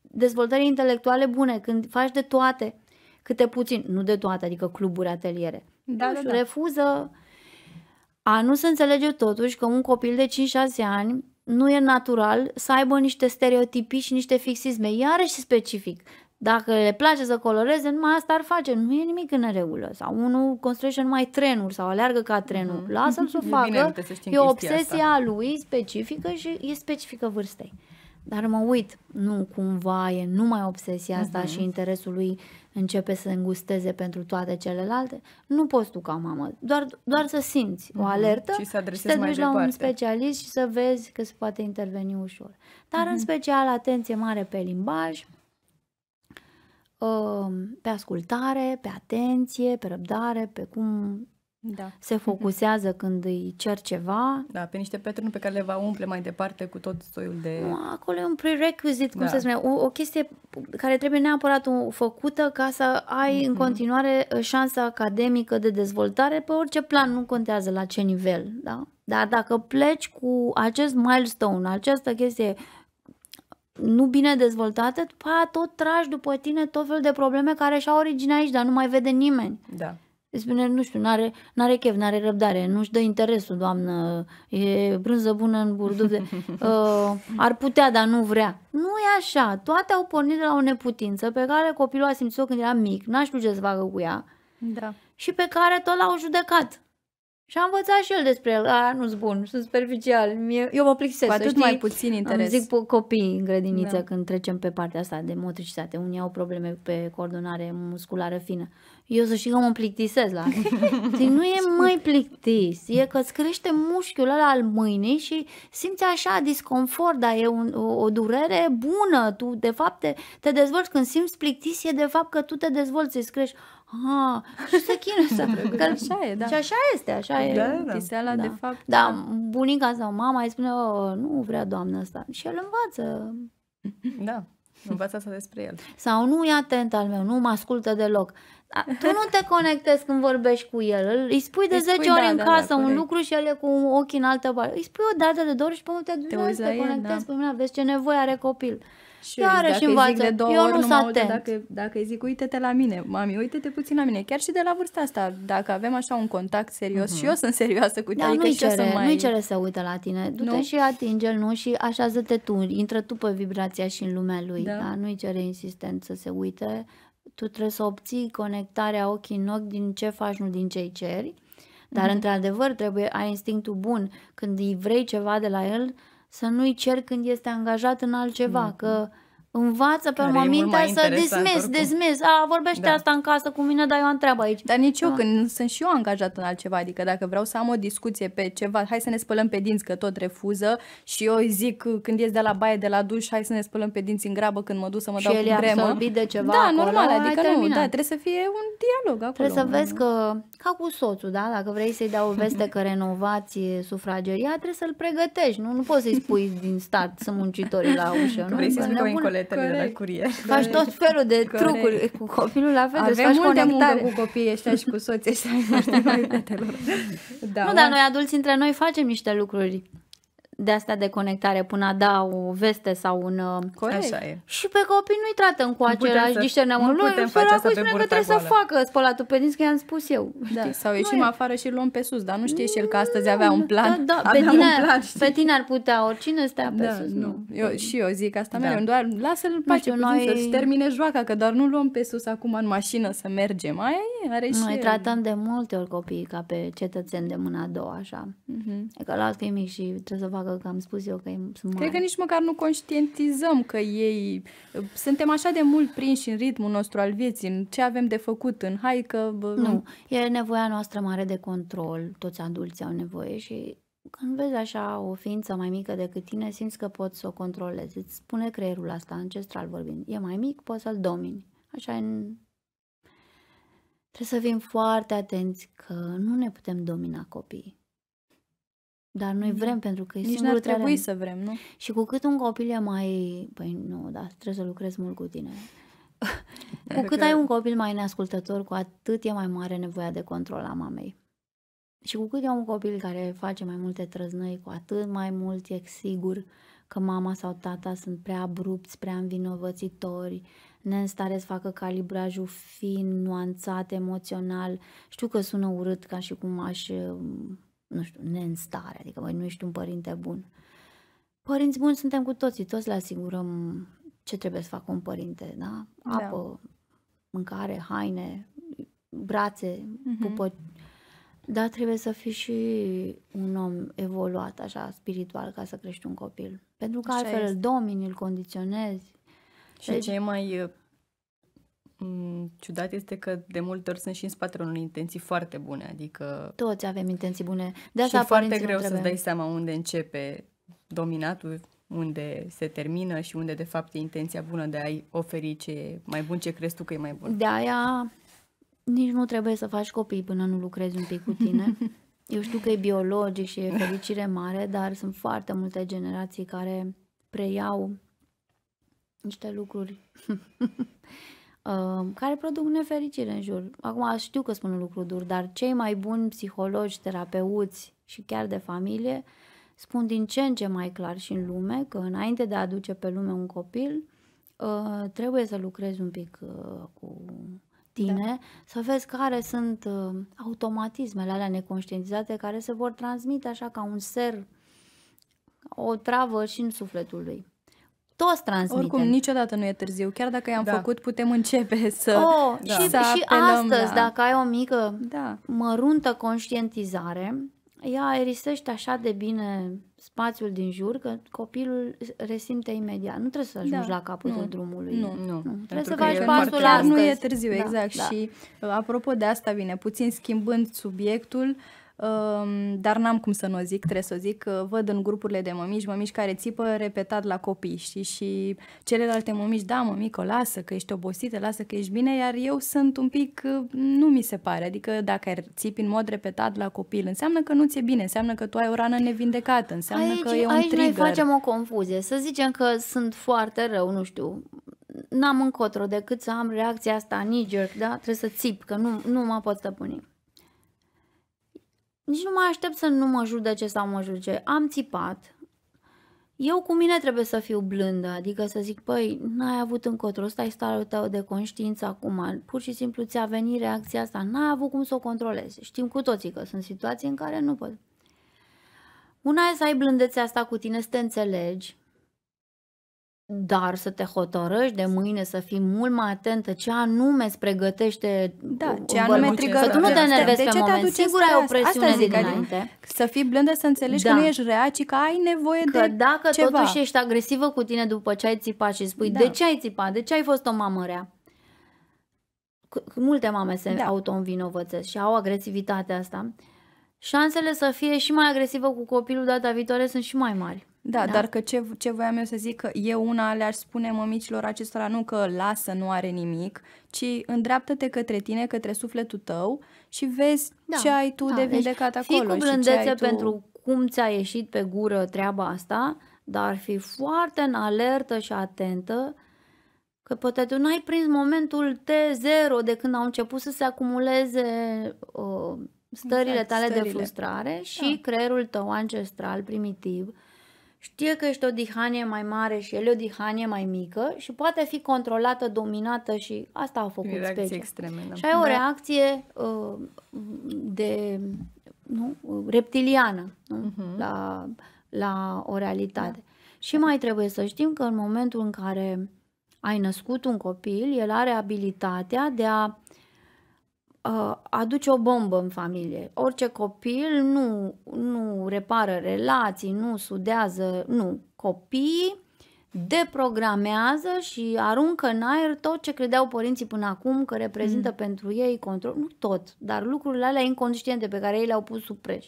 dezvoltării intelectuale bune, când faci de toate, câte puțin, nu de toate, adică cluburi, ateliere. Da, nu da, știu, da. refuză a nu se înțelege totuși că un copil de 5-6 ani nu e natural să aibă niște stereotipii și niște fixisme, iarăși specific. Dacă le place să coloreze, numai asta ar face. Nu e nimic în neregulă. Sau unul construiește numai trenuri sau aleargă ca trenul. Mhm. Lasă-l să o E facă. bine, uite, să știm e o chestia obsesie asta. a lui specifică și e specifică vârstei. Dar mă uit, nu cumva e numai obsesia asta Mhm. și interesul lui începe să îngusteze pentru toate celelalte. Nu poți tu ca mamă, doar, doar să simți o alertă Mhm. Și să și adresezi te mai duci la un departe. specialist și să vezi că se poate interveni ușor. Dar Mhm. în special atenție mare pe limbaj, uh, pe ascultare, pe atenție, pe răbdare, pe cum Da. se focusează când îi cer ceva. Da, pe niște pattern pe care le va umple mai departe cu tot soiul de... Nu, acolo e un prerequisite, cum Da. se spune, o, o chestie care trebuie neapărat o- făcută ca să ai Mhm. în continuare uh, șansa academică de dezvoltare pe orice plan, nu contează la ce nivel, da? Dar dacă pleci cu acest milestone, această chestie nu bine dezvoltată, după aia tot tragi după tine tot felul de probleme care și-au origine aici, dar nu mai vede nimeni. Da. Îți spune, nu știu, n-are, n-are chef, n-are răbdare, nu-și dă interesul, doamnă, e brânză bună în burduf, de, uh, ar putea, dar nu vrea. Nu e așa, toate au pornit de la o neputință pe care copilul a simțit-o când era mic, n-a știut ce să facă cu ea Da. și pe care tot l-au judecat. Și a învățat și el despre el. A, nu-s bun, sunt superficial. Mie, eu mă plictisesc, Cu să atât știi? mai puțin interes. Îmi zic po- copii în grădiniță Da. când trecem pe partea asta de motricitate. Unii au probleme pe coordonare musculară fină. Eu să știi că mă plictisesc la asta. Zic, nu e mai plictis, e că îți crește mușchiul ăla al mâinii și simți așa disconfort, dar e un, o, o durere bună. Tu, de fapt, te, te dezvolți. Când simți plictis, e de fapt că tu te dezvolți, îți crești. Ah, și se chinuie să... că, Așa e, da. Și așa este, așa e. Da, da. Chiseala, Da. de fapt. Da, bunica sau mama îi spune, "Oh, nu vrea doamna asta. Și el învață. Da. Învață asta despre el. Sau nu e atent al meu, nu mă ascultă deloc. Dar tu nu te conectezi când vorbești cu el. Îl- Îi spui de Îi 10 spui, ori da, în da, casă da, un corect. lucru și el e cu ochii în altă parte. Îi spui o dată de două ori și pe urmă te duci Te la el, uiți să la te el, conectezi da. pe mine, vezi ce nevoie are copil. Și eu, Iarăși dacă îi învață. zic de două Eu ori, nu nu sunt mă aude, atent. dacă, dacă îi zic, uite-te la mine, mami, uite-te puțin la mine. Chiar și de la vârsta asta, dacă avem așa un contact serios, și eu sunt serioasă cu tine, Da, adică nu-i și eu cere, sunt mai... nu-i cere să uită la tine. Du-te Nu? și atinge-l, nu? Și așează-te tu, intră tu pe vibrația și în lumea lui. Da. Da. Nu-i cere insistent să se uite. tu trebuie să obții conectarea ochi în ochi din ce faci, nu din ce ceri. Dar, mm-hmm. într-adevăr, trebuie, ai instinctul bun. Când îi vrei ceva de la el, să nu-i cer când este angajat în altceva, mm-hmm. că Învață pe mintea să dismiss, dismiss. A, vorbește da. asta în casă cu mine, dar eu am treabă aici. Dar nici eu, da. când sunt și eu angajat în altceva, adică dacă vreau să am o discuție pe ceva, hai să ne spălăm pe dinți, că tot refuză și eu îi zic când ies de la baie, de la duș, hai să ne spălăm pe dinți în grabă când mă duc să mă și dau cu bremă. de ceva Da, acolo, normal, adică nu, da, trebuie să fie un dialog acolo. Trebuie să vezi că, ca cu soțul, da, dacă vrei să-i dau o veste că renovați sufrageria, trebuie să-l pregătești, nu? Nu poți să-i spui din start, sunt muncitorii la ușă. nu? Vrei să-i spui coletele de la curie. Faci tot felul de Corect. trucuri cu copilul la fel. Avem faci multe conectare. muncă cu copiii ăștia și cu soții ăștia Da, nu, dar noi adulți între noi facem niște lucruri de asta de conectare până a da o veste sau un... Uh, Corect. Așa e. Și pe copii nu-i tratăm cu același discernământ. Nu putem face asta pe că trebuie să facă spălatul pe dinți, că i-am spus eu. Da, sau ieșim afară și luăm pe sus, dar nu știe și el că astăzi avea un plan. Da, da, pe, tine, un plan, pe tine ar putea oricine stea pe da, sus. Nu. nu. Eu, și eu zic asta da. mereu, doar lasă-l pace noi... să-și termine joaca, că doar nu luăm pe sus acum în mașină să mergem. Aia e, are Noi și tratăm de multe ori copiii ca pe cetățeni de mâna a doua, așa. Uh-huh. E că la e mic și trebuie să facă, că am spus eu, că sunt Cred că nici măcar nu conștientizăm că ei... Suntem așa de mult prinși în ritmul nostru al vieții, în ce avem de făcut, în hai că... Bă, nu, e nevoia noastră mare de control, toți adulții au nevoie și când vezi așa o ființă mai mică decât tine, simți că poți să o controlezi. Îți spune creierul asta, ancestral vorbind. E mai mic, poți să-l domini. Așa în... Trebuie să fim foarte atenți că nu ne putem domina copiii. Dar noi da. vrem pentru că e Nici n-ar trebui talent. să vrem, nu? Și cu cât un copil e mai... Păi nu, da, trebuie să lucrezi mult cu tine. cu cât ai un copil mai neascultător, cu atât e mai mare nevoia de control a mamei. Și cu cât e un copil care face mai multe trăznăi, cu atât mai mult e sigur că mama sau tata sunt prea abrupți, prea învinovățitori, ne în stare să facă calibrajul fin, nuanțat, emoțional. Știu că sună urât ca și cum aș nu știu, neînstare, adică voi nu ești un părinte bun. Părinți buni suntem cu toții, toți le asigurăm ce trebuie să facă un părinte, da? da. Apă, da. mâncare, haine, brațe, uh-huh. pupă. Dar trebuie să fii și un om evoluat, așa, spiritual, ca să crești un copil. Pentru că așa altfel este. îl domini, îl condiționezi. Și deci... ce e mai Mm, ciudat este că de multe ori sunt și în spatele unor intenții foarte bune, adică... Toți avem intenții bune. De asta și e foarte greu să-ți dai seama unde începe dominatul, unde se termină și unde de fapt e intenția bună de a-i oferi ce e mai bun, ce crezi tu că e mai bun. De aia nici nu trebuie să faci copii până nu lucrezi un pic cu tine. Eu știu că e biologic și e fericire mare, dar sunt foarte multe generații care preiau niște lucruri uh, care produc nefericire în jur. Acum știu că spun un lucru dur, dar cei mai buni psihologi, terapeuți și chiar de familie spun din ce în ce mai clar și în lume că înainte de a aduce pe lume un copil, uh, trebuie să lucrezi un pic uh, cu tine, da. să vezi care sunt uh, automatismele alea neconștientizate care se vor transmite așa ca un ser, o travă și în sufletul lui. Toți transmitem. Oricum, niciodată nu e târziu. Chiar dacă i-am da. făcut, putem începe să oh, da. Și, să și astăzi, la... dacă ai o mică, da. măruntă conștientizare, ea aerisește așa de bine spațiul din jur că copilul resimte imediat. Nu trebuie să ajungi da. la capătul nu. drumului. Nu, nu. nu. Trebuie să faci pasul astăzi. Nu e târziu, da, exact. Da. Și apropo de asta vine, puțin schimbând subiectul, uh, dar n-am cum să nu o zic, trebuie să o zic, văd în grupurile de mămici, mămici care țipă repetat la copii, știi, și celelalte mămici, da, mămică, lasă că ești obosită, lasă că ești bine, iar eu sunt un pic, nu mi se pare, adică dacă țipi în mod repetat la copil, înseamnă că nu ți-e bine, înseamnă că tu ai o rană nevindecată, înseamnă aici, că e un aici trigger. noi facem o confuzie, să zicem că sunt foarte rău, nu știu, n-am încotro decât să am reacția asta knee-jerk, da? Trebuie să țip, că nu, nu mă pot stăpâni nici nu mai aștept să nu mă judece sau mă judece. Am țipat. Eu cu mine trebuie să fiu blândă, adică să zic, păi, n-ai avut încotro, ăsta e starea tău de conștiință acum, pur și simplu ți-a venit reacția asta, n-ai avut cum să o controlezi. Știm cu toții că sunt situații în care nu pot. Una e să ai blândețea asta cu tine, să te înțelegi, dar să te hotărăști de mâine să fii mult mai atentă ce anume îți pregătește da, ce anume trigger, să tu nu te enervezi pe moment, sigur ai o presiune Asta zic, adică dinainte. Să fii blândă, să înțelegi da. că nu ești rea, ci că ai nevoie că de dacă ceva. totuși ești agresivă cu tine după ce ai țipat și spui da. de ce ai țipat, de ce ai fost o mamă rea, multe mame se da. auto-învinovățesc și au agresivitatea asta, șansele să fie și mai agresivă cu copilul data viitoare sunt și mai mari. Da, da, dar că ce, ce voiam eu să zic, că eu una le-aș spune mămicilor acestora nu că lasă, nu are nimic, ci îndreaptă-te către tine, către sufletul tău și vezi da, ce ai tu da, de deci vindecat deci acolo. Fii cu blândețe pentru tu... cum ți-a ieșit pe gură treaba asta, dar fi foarte în alertă și atentă că poate tu n-ai prins momentul T0 de când au început să se acumuleze uh, stările exact, tale stările. de frustrare și da. creierul tău ancestral primitiv știe că ești o dihanie mai mare și el e o dihanie mai mică și poate fi controlată, dominată și asta a făcut reacție specie. extreme, da. Și ai o da. reacție uh, de nu, reptiliană nu? Uh-huh. La, la o realitate. Da. Și mai trebuie să știm că în momentul în care ai născut un copil, el are abilitatea de a uh, aduce o bombă în familie. Orice copil nu, nu repară relații, nu sudează, nu. Copiii deprogramează și aruncă în aer tot ce credeau părinții până acum că reprezintă mm. pentru ei control. Nu tot, dar lucrurile alea inconștiente pe care ei le-au pus sub preș.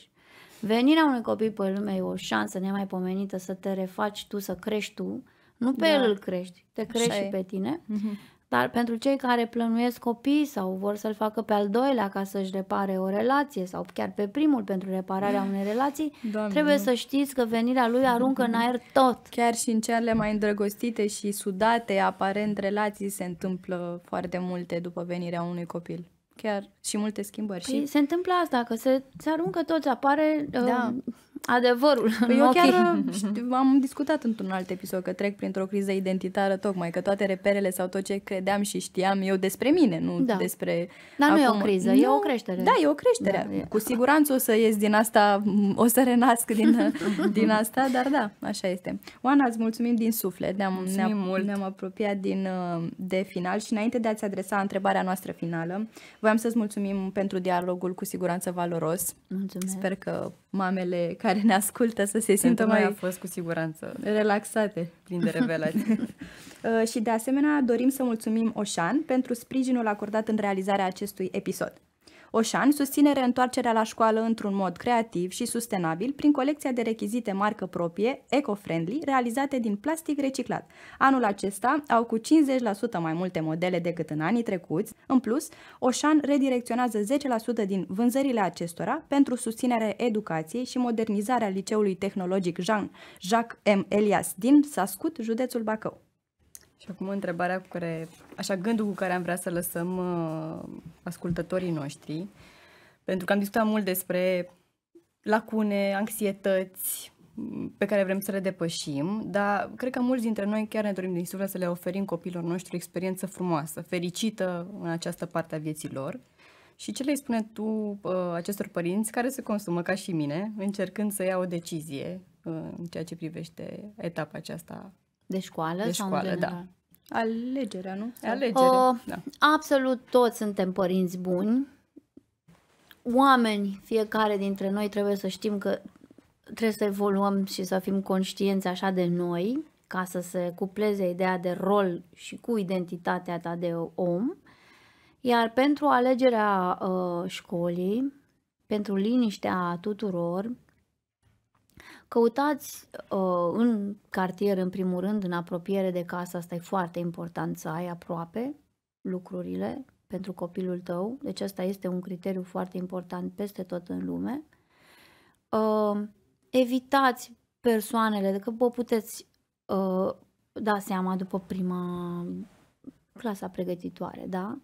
Venirea unui copil pe lume e o șansă nemaipomenită să te refaci tu, să crești tu. Nu pe da. el îl crești, te crești Așa și e. pe tine. Mm-hmm. Dar pentru cei care plănuiesc copii sau vor să-l facă pe al doilea ca să-și repare o relație sau chiar pe primul pentru repararea unei relații, Doamne, trebuie nu. să știți că venirea lui aruncă în aer tot. Chiar și în cele mai îndrăgostite și sudate, aparent, relații se întâmplă foarte multe după venirea unui copil chiar și multe schimbări. Păi și... se întâmplă asta, că se, se aruncă toți, apare da. uh, adevărul păi Eu chiar știu, am discutat într-un alt episod că trec printr-o criză identitară tocmai, că toate reperele sau tot ce credeam și știam eu despre mine, nu da. despre... Dar acum... nu e o criză, nu, e o creștere. Da, e o creștere. Da, e... Cu siguranță o să ies din asta, o să renasc din, din asta, dar da, așa este. Oana, îți mulțumim din suflet, ne-am, ne-am, mult. ne-am apropiat din, uh, de final și înainte de a-ți adresa întrebarea noastră finală, voiam să-ți mulțumim pentru dialogul cu siguranță valoros. Mulțumesc. Sper că mamele care ne ascultă să se simtă mai... a fost cu siguranță relaxate. Plin de revelații. Uh, și de asemenea dorim să mulțumim Oșan pentru sprijinul acordat în realizarea acestui episod. Oșan susține reîntoarcerea la școală într-un mod creativ și sustenabil prin colecția de rechizite marcă proprie, eco-friendly, realizate din plastic reciclat. Anul acesta au cu 50% mai multe modele decât în anii trecuți. În plus, Oșan redirecționează 10% din vânzările acestora pentru susținerea educației și modernizarea Liceului Tehnologic Jean Jacques M. Elias din Sascut, județul Bacău. Și acum întrebarea cu care, așa gândul cu care am vrea să lăsăm uh, ascultătorii noștri, pentru că am discutat mult despre lacune, anxietăți pe care vrem să le depășim, dar cred că mulți dintre noi chiar ne dorim din suflet să le oferim copiilor noștri o experiență frumoasă, fericită în această parte a vieții lor. Și ce le spune tu uh, acestor părinți care se consumă ca și mine, încercând să ia o decizie uh, în ceea ce privește etapa aceasta de școală de sau școală, în da. Alegerea, nu? Alegere, uh, da. Absolut toți suntem părinți buni. Oameni, fiecare dintre noi trebuie să știm că trebuie să evoluăm și să fim conștienți așa de noi ca să se cupleze ideea de rol și cu identitatea ta de om. Iar pentru alegerea uh, școlii, pentru liniștea tuturor, Căutați uh, în cartier, în primul rând, în apropiere de casă, asta e foarte important să ai aproape lucrurile pentru copilul tău, deci asta este un criteriu foarte important peste tot în lume. Uh, evitați persoanele, că vă puteți uh, da seama după prima clasa pregătitoare, da?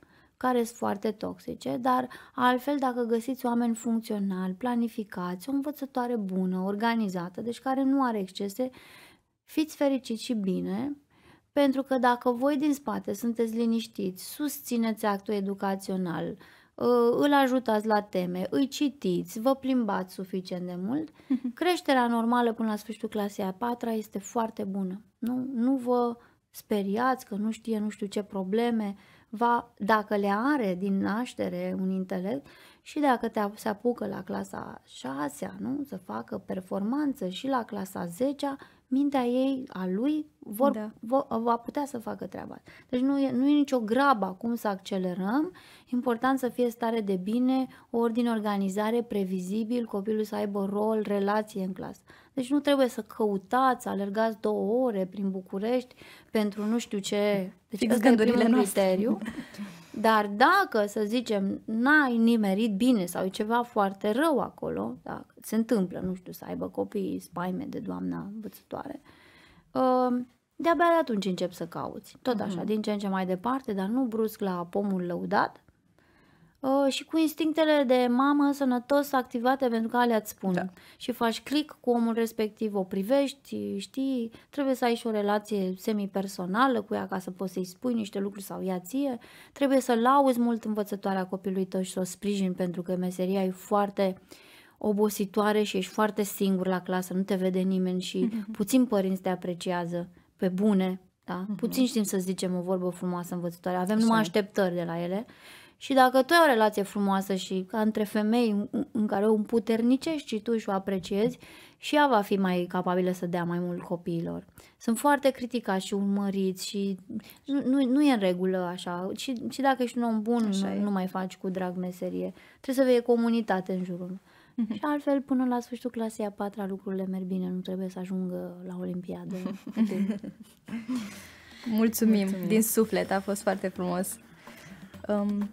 Care sunt foarte toxice, dar altfel dacă găsiți oameni funcționali, planificați, o învățătoare bună, organizată, deci care nu are excese, fiți fericiți și bine, pentru că dacă voi din spate sunteți liniștiți, susțineți actul educațional, uh, îl ajutați la teme, îi citiți, vă plimbați suficient de mult, creșterea normală până la sfârșitul clasei a patra este foarte bună. Nu, nu vă speriați că nu știe nu știu ce probleme, va, dacă le are din naștere un intelect și dacă te, se apucă la clasa 6 nu? să facă performanță și la clasa 10 mintea ei, a lui, vor, da. vor, va putea să facă treaba. Deci nu e, nu e nicio grabă acum să accelerăm, important să fie stare de bine, ordine, organizare, previzibil, copilul să aibă rol, relație în clasă. Deci nu trebuie să căutați, alergați două ore prin București pentru nu știu ce. Deci Fix gândurile noastre. criteriu. Dar dacă, să zicem, n-ai nimerit bine sau e ceva foarte rău acolo, da, se întâmplă, nu știu, să aibă copii spaime de doamna învățătoare, uh, de-abia de atunci încep să cauți. Tot așa, uh-huh. din ce în ce mai departe, dar nu brusc la pomul lăudat, Uh, și cu instinctele de mamă sănătos activate pentru că alea îți spun. Da. Și faci click cu omul respectiv, o privești, știi, trebuie să ai și o relație semi-personală cu ea ca să poți să-i spui niște lucruri sau ea ție. Trebuie să lauzi mult învățătoarea copilului tău și să o sprijin pentru că meseria e foarte obositoare și ești foarte singur la clasă, nu te vede nimeni și uh-huh. puțin părinți te apreciază pe bune, da? Uh-huh. Puțin știm să zicem o vorbă frumoasă învățătoare, avem Așa. numai așteptări de la ele și dacă tu ai o relație frumoasă și ca între femei în care o împuternicești și tu și o apreciezi, și ea va fi mai capabilă să dea mai mult copiilor. Sunt foarte criticați și urmăriți și nu, nu, nu e în regulă așa. Și, și dacă ești un om bun, nu, nu mai faci cu drag meserie. Trebuie să vei comunitate în jurul. Mm-hmm. Și altfel, până la sfârșitul clasei a patra, lucrurile merg bine, nu trebuie să ajungă la Olimpiadă. Mulțumim, Mulțumim, din suflet, a fost foarte frumos. Um,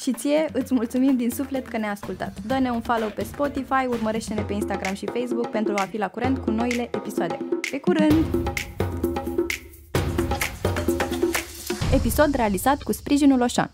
și ție îți mulțumim din suflet că ne-ai ascultat. Dă-ne un follow pe Spotify, urmărește-ne pe Instagram și Facebook pentru a fi la curent cu noile episoade. Pe curând! Episod realizat cu sprijinul Oșan.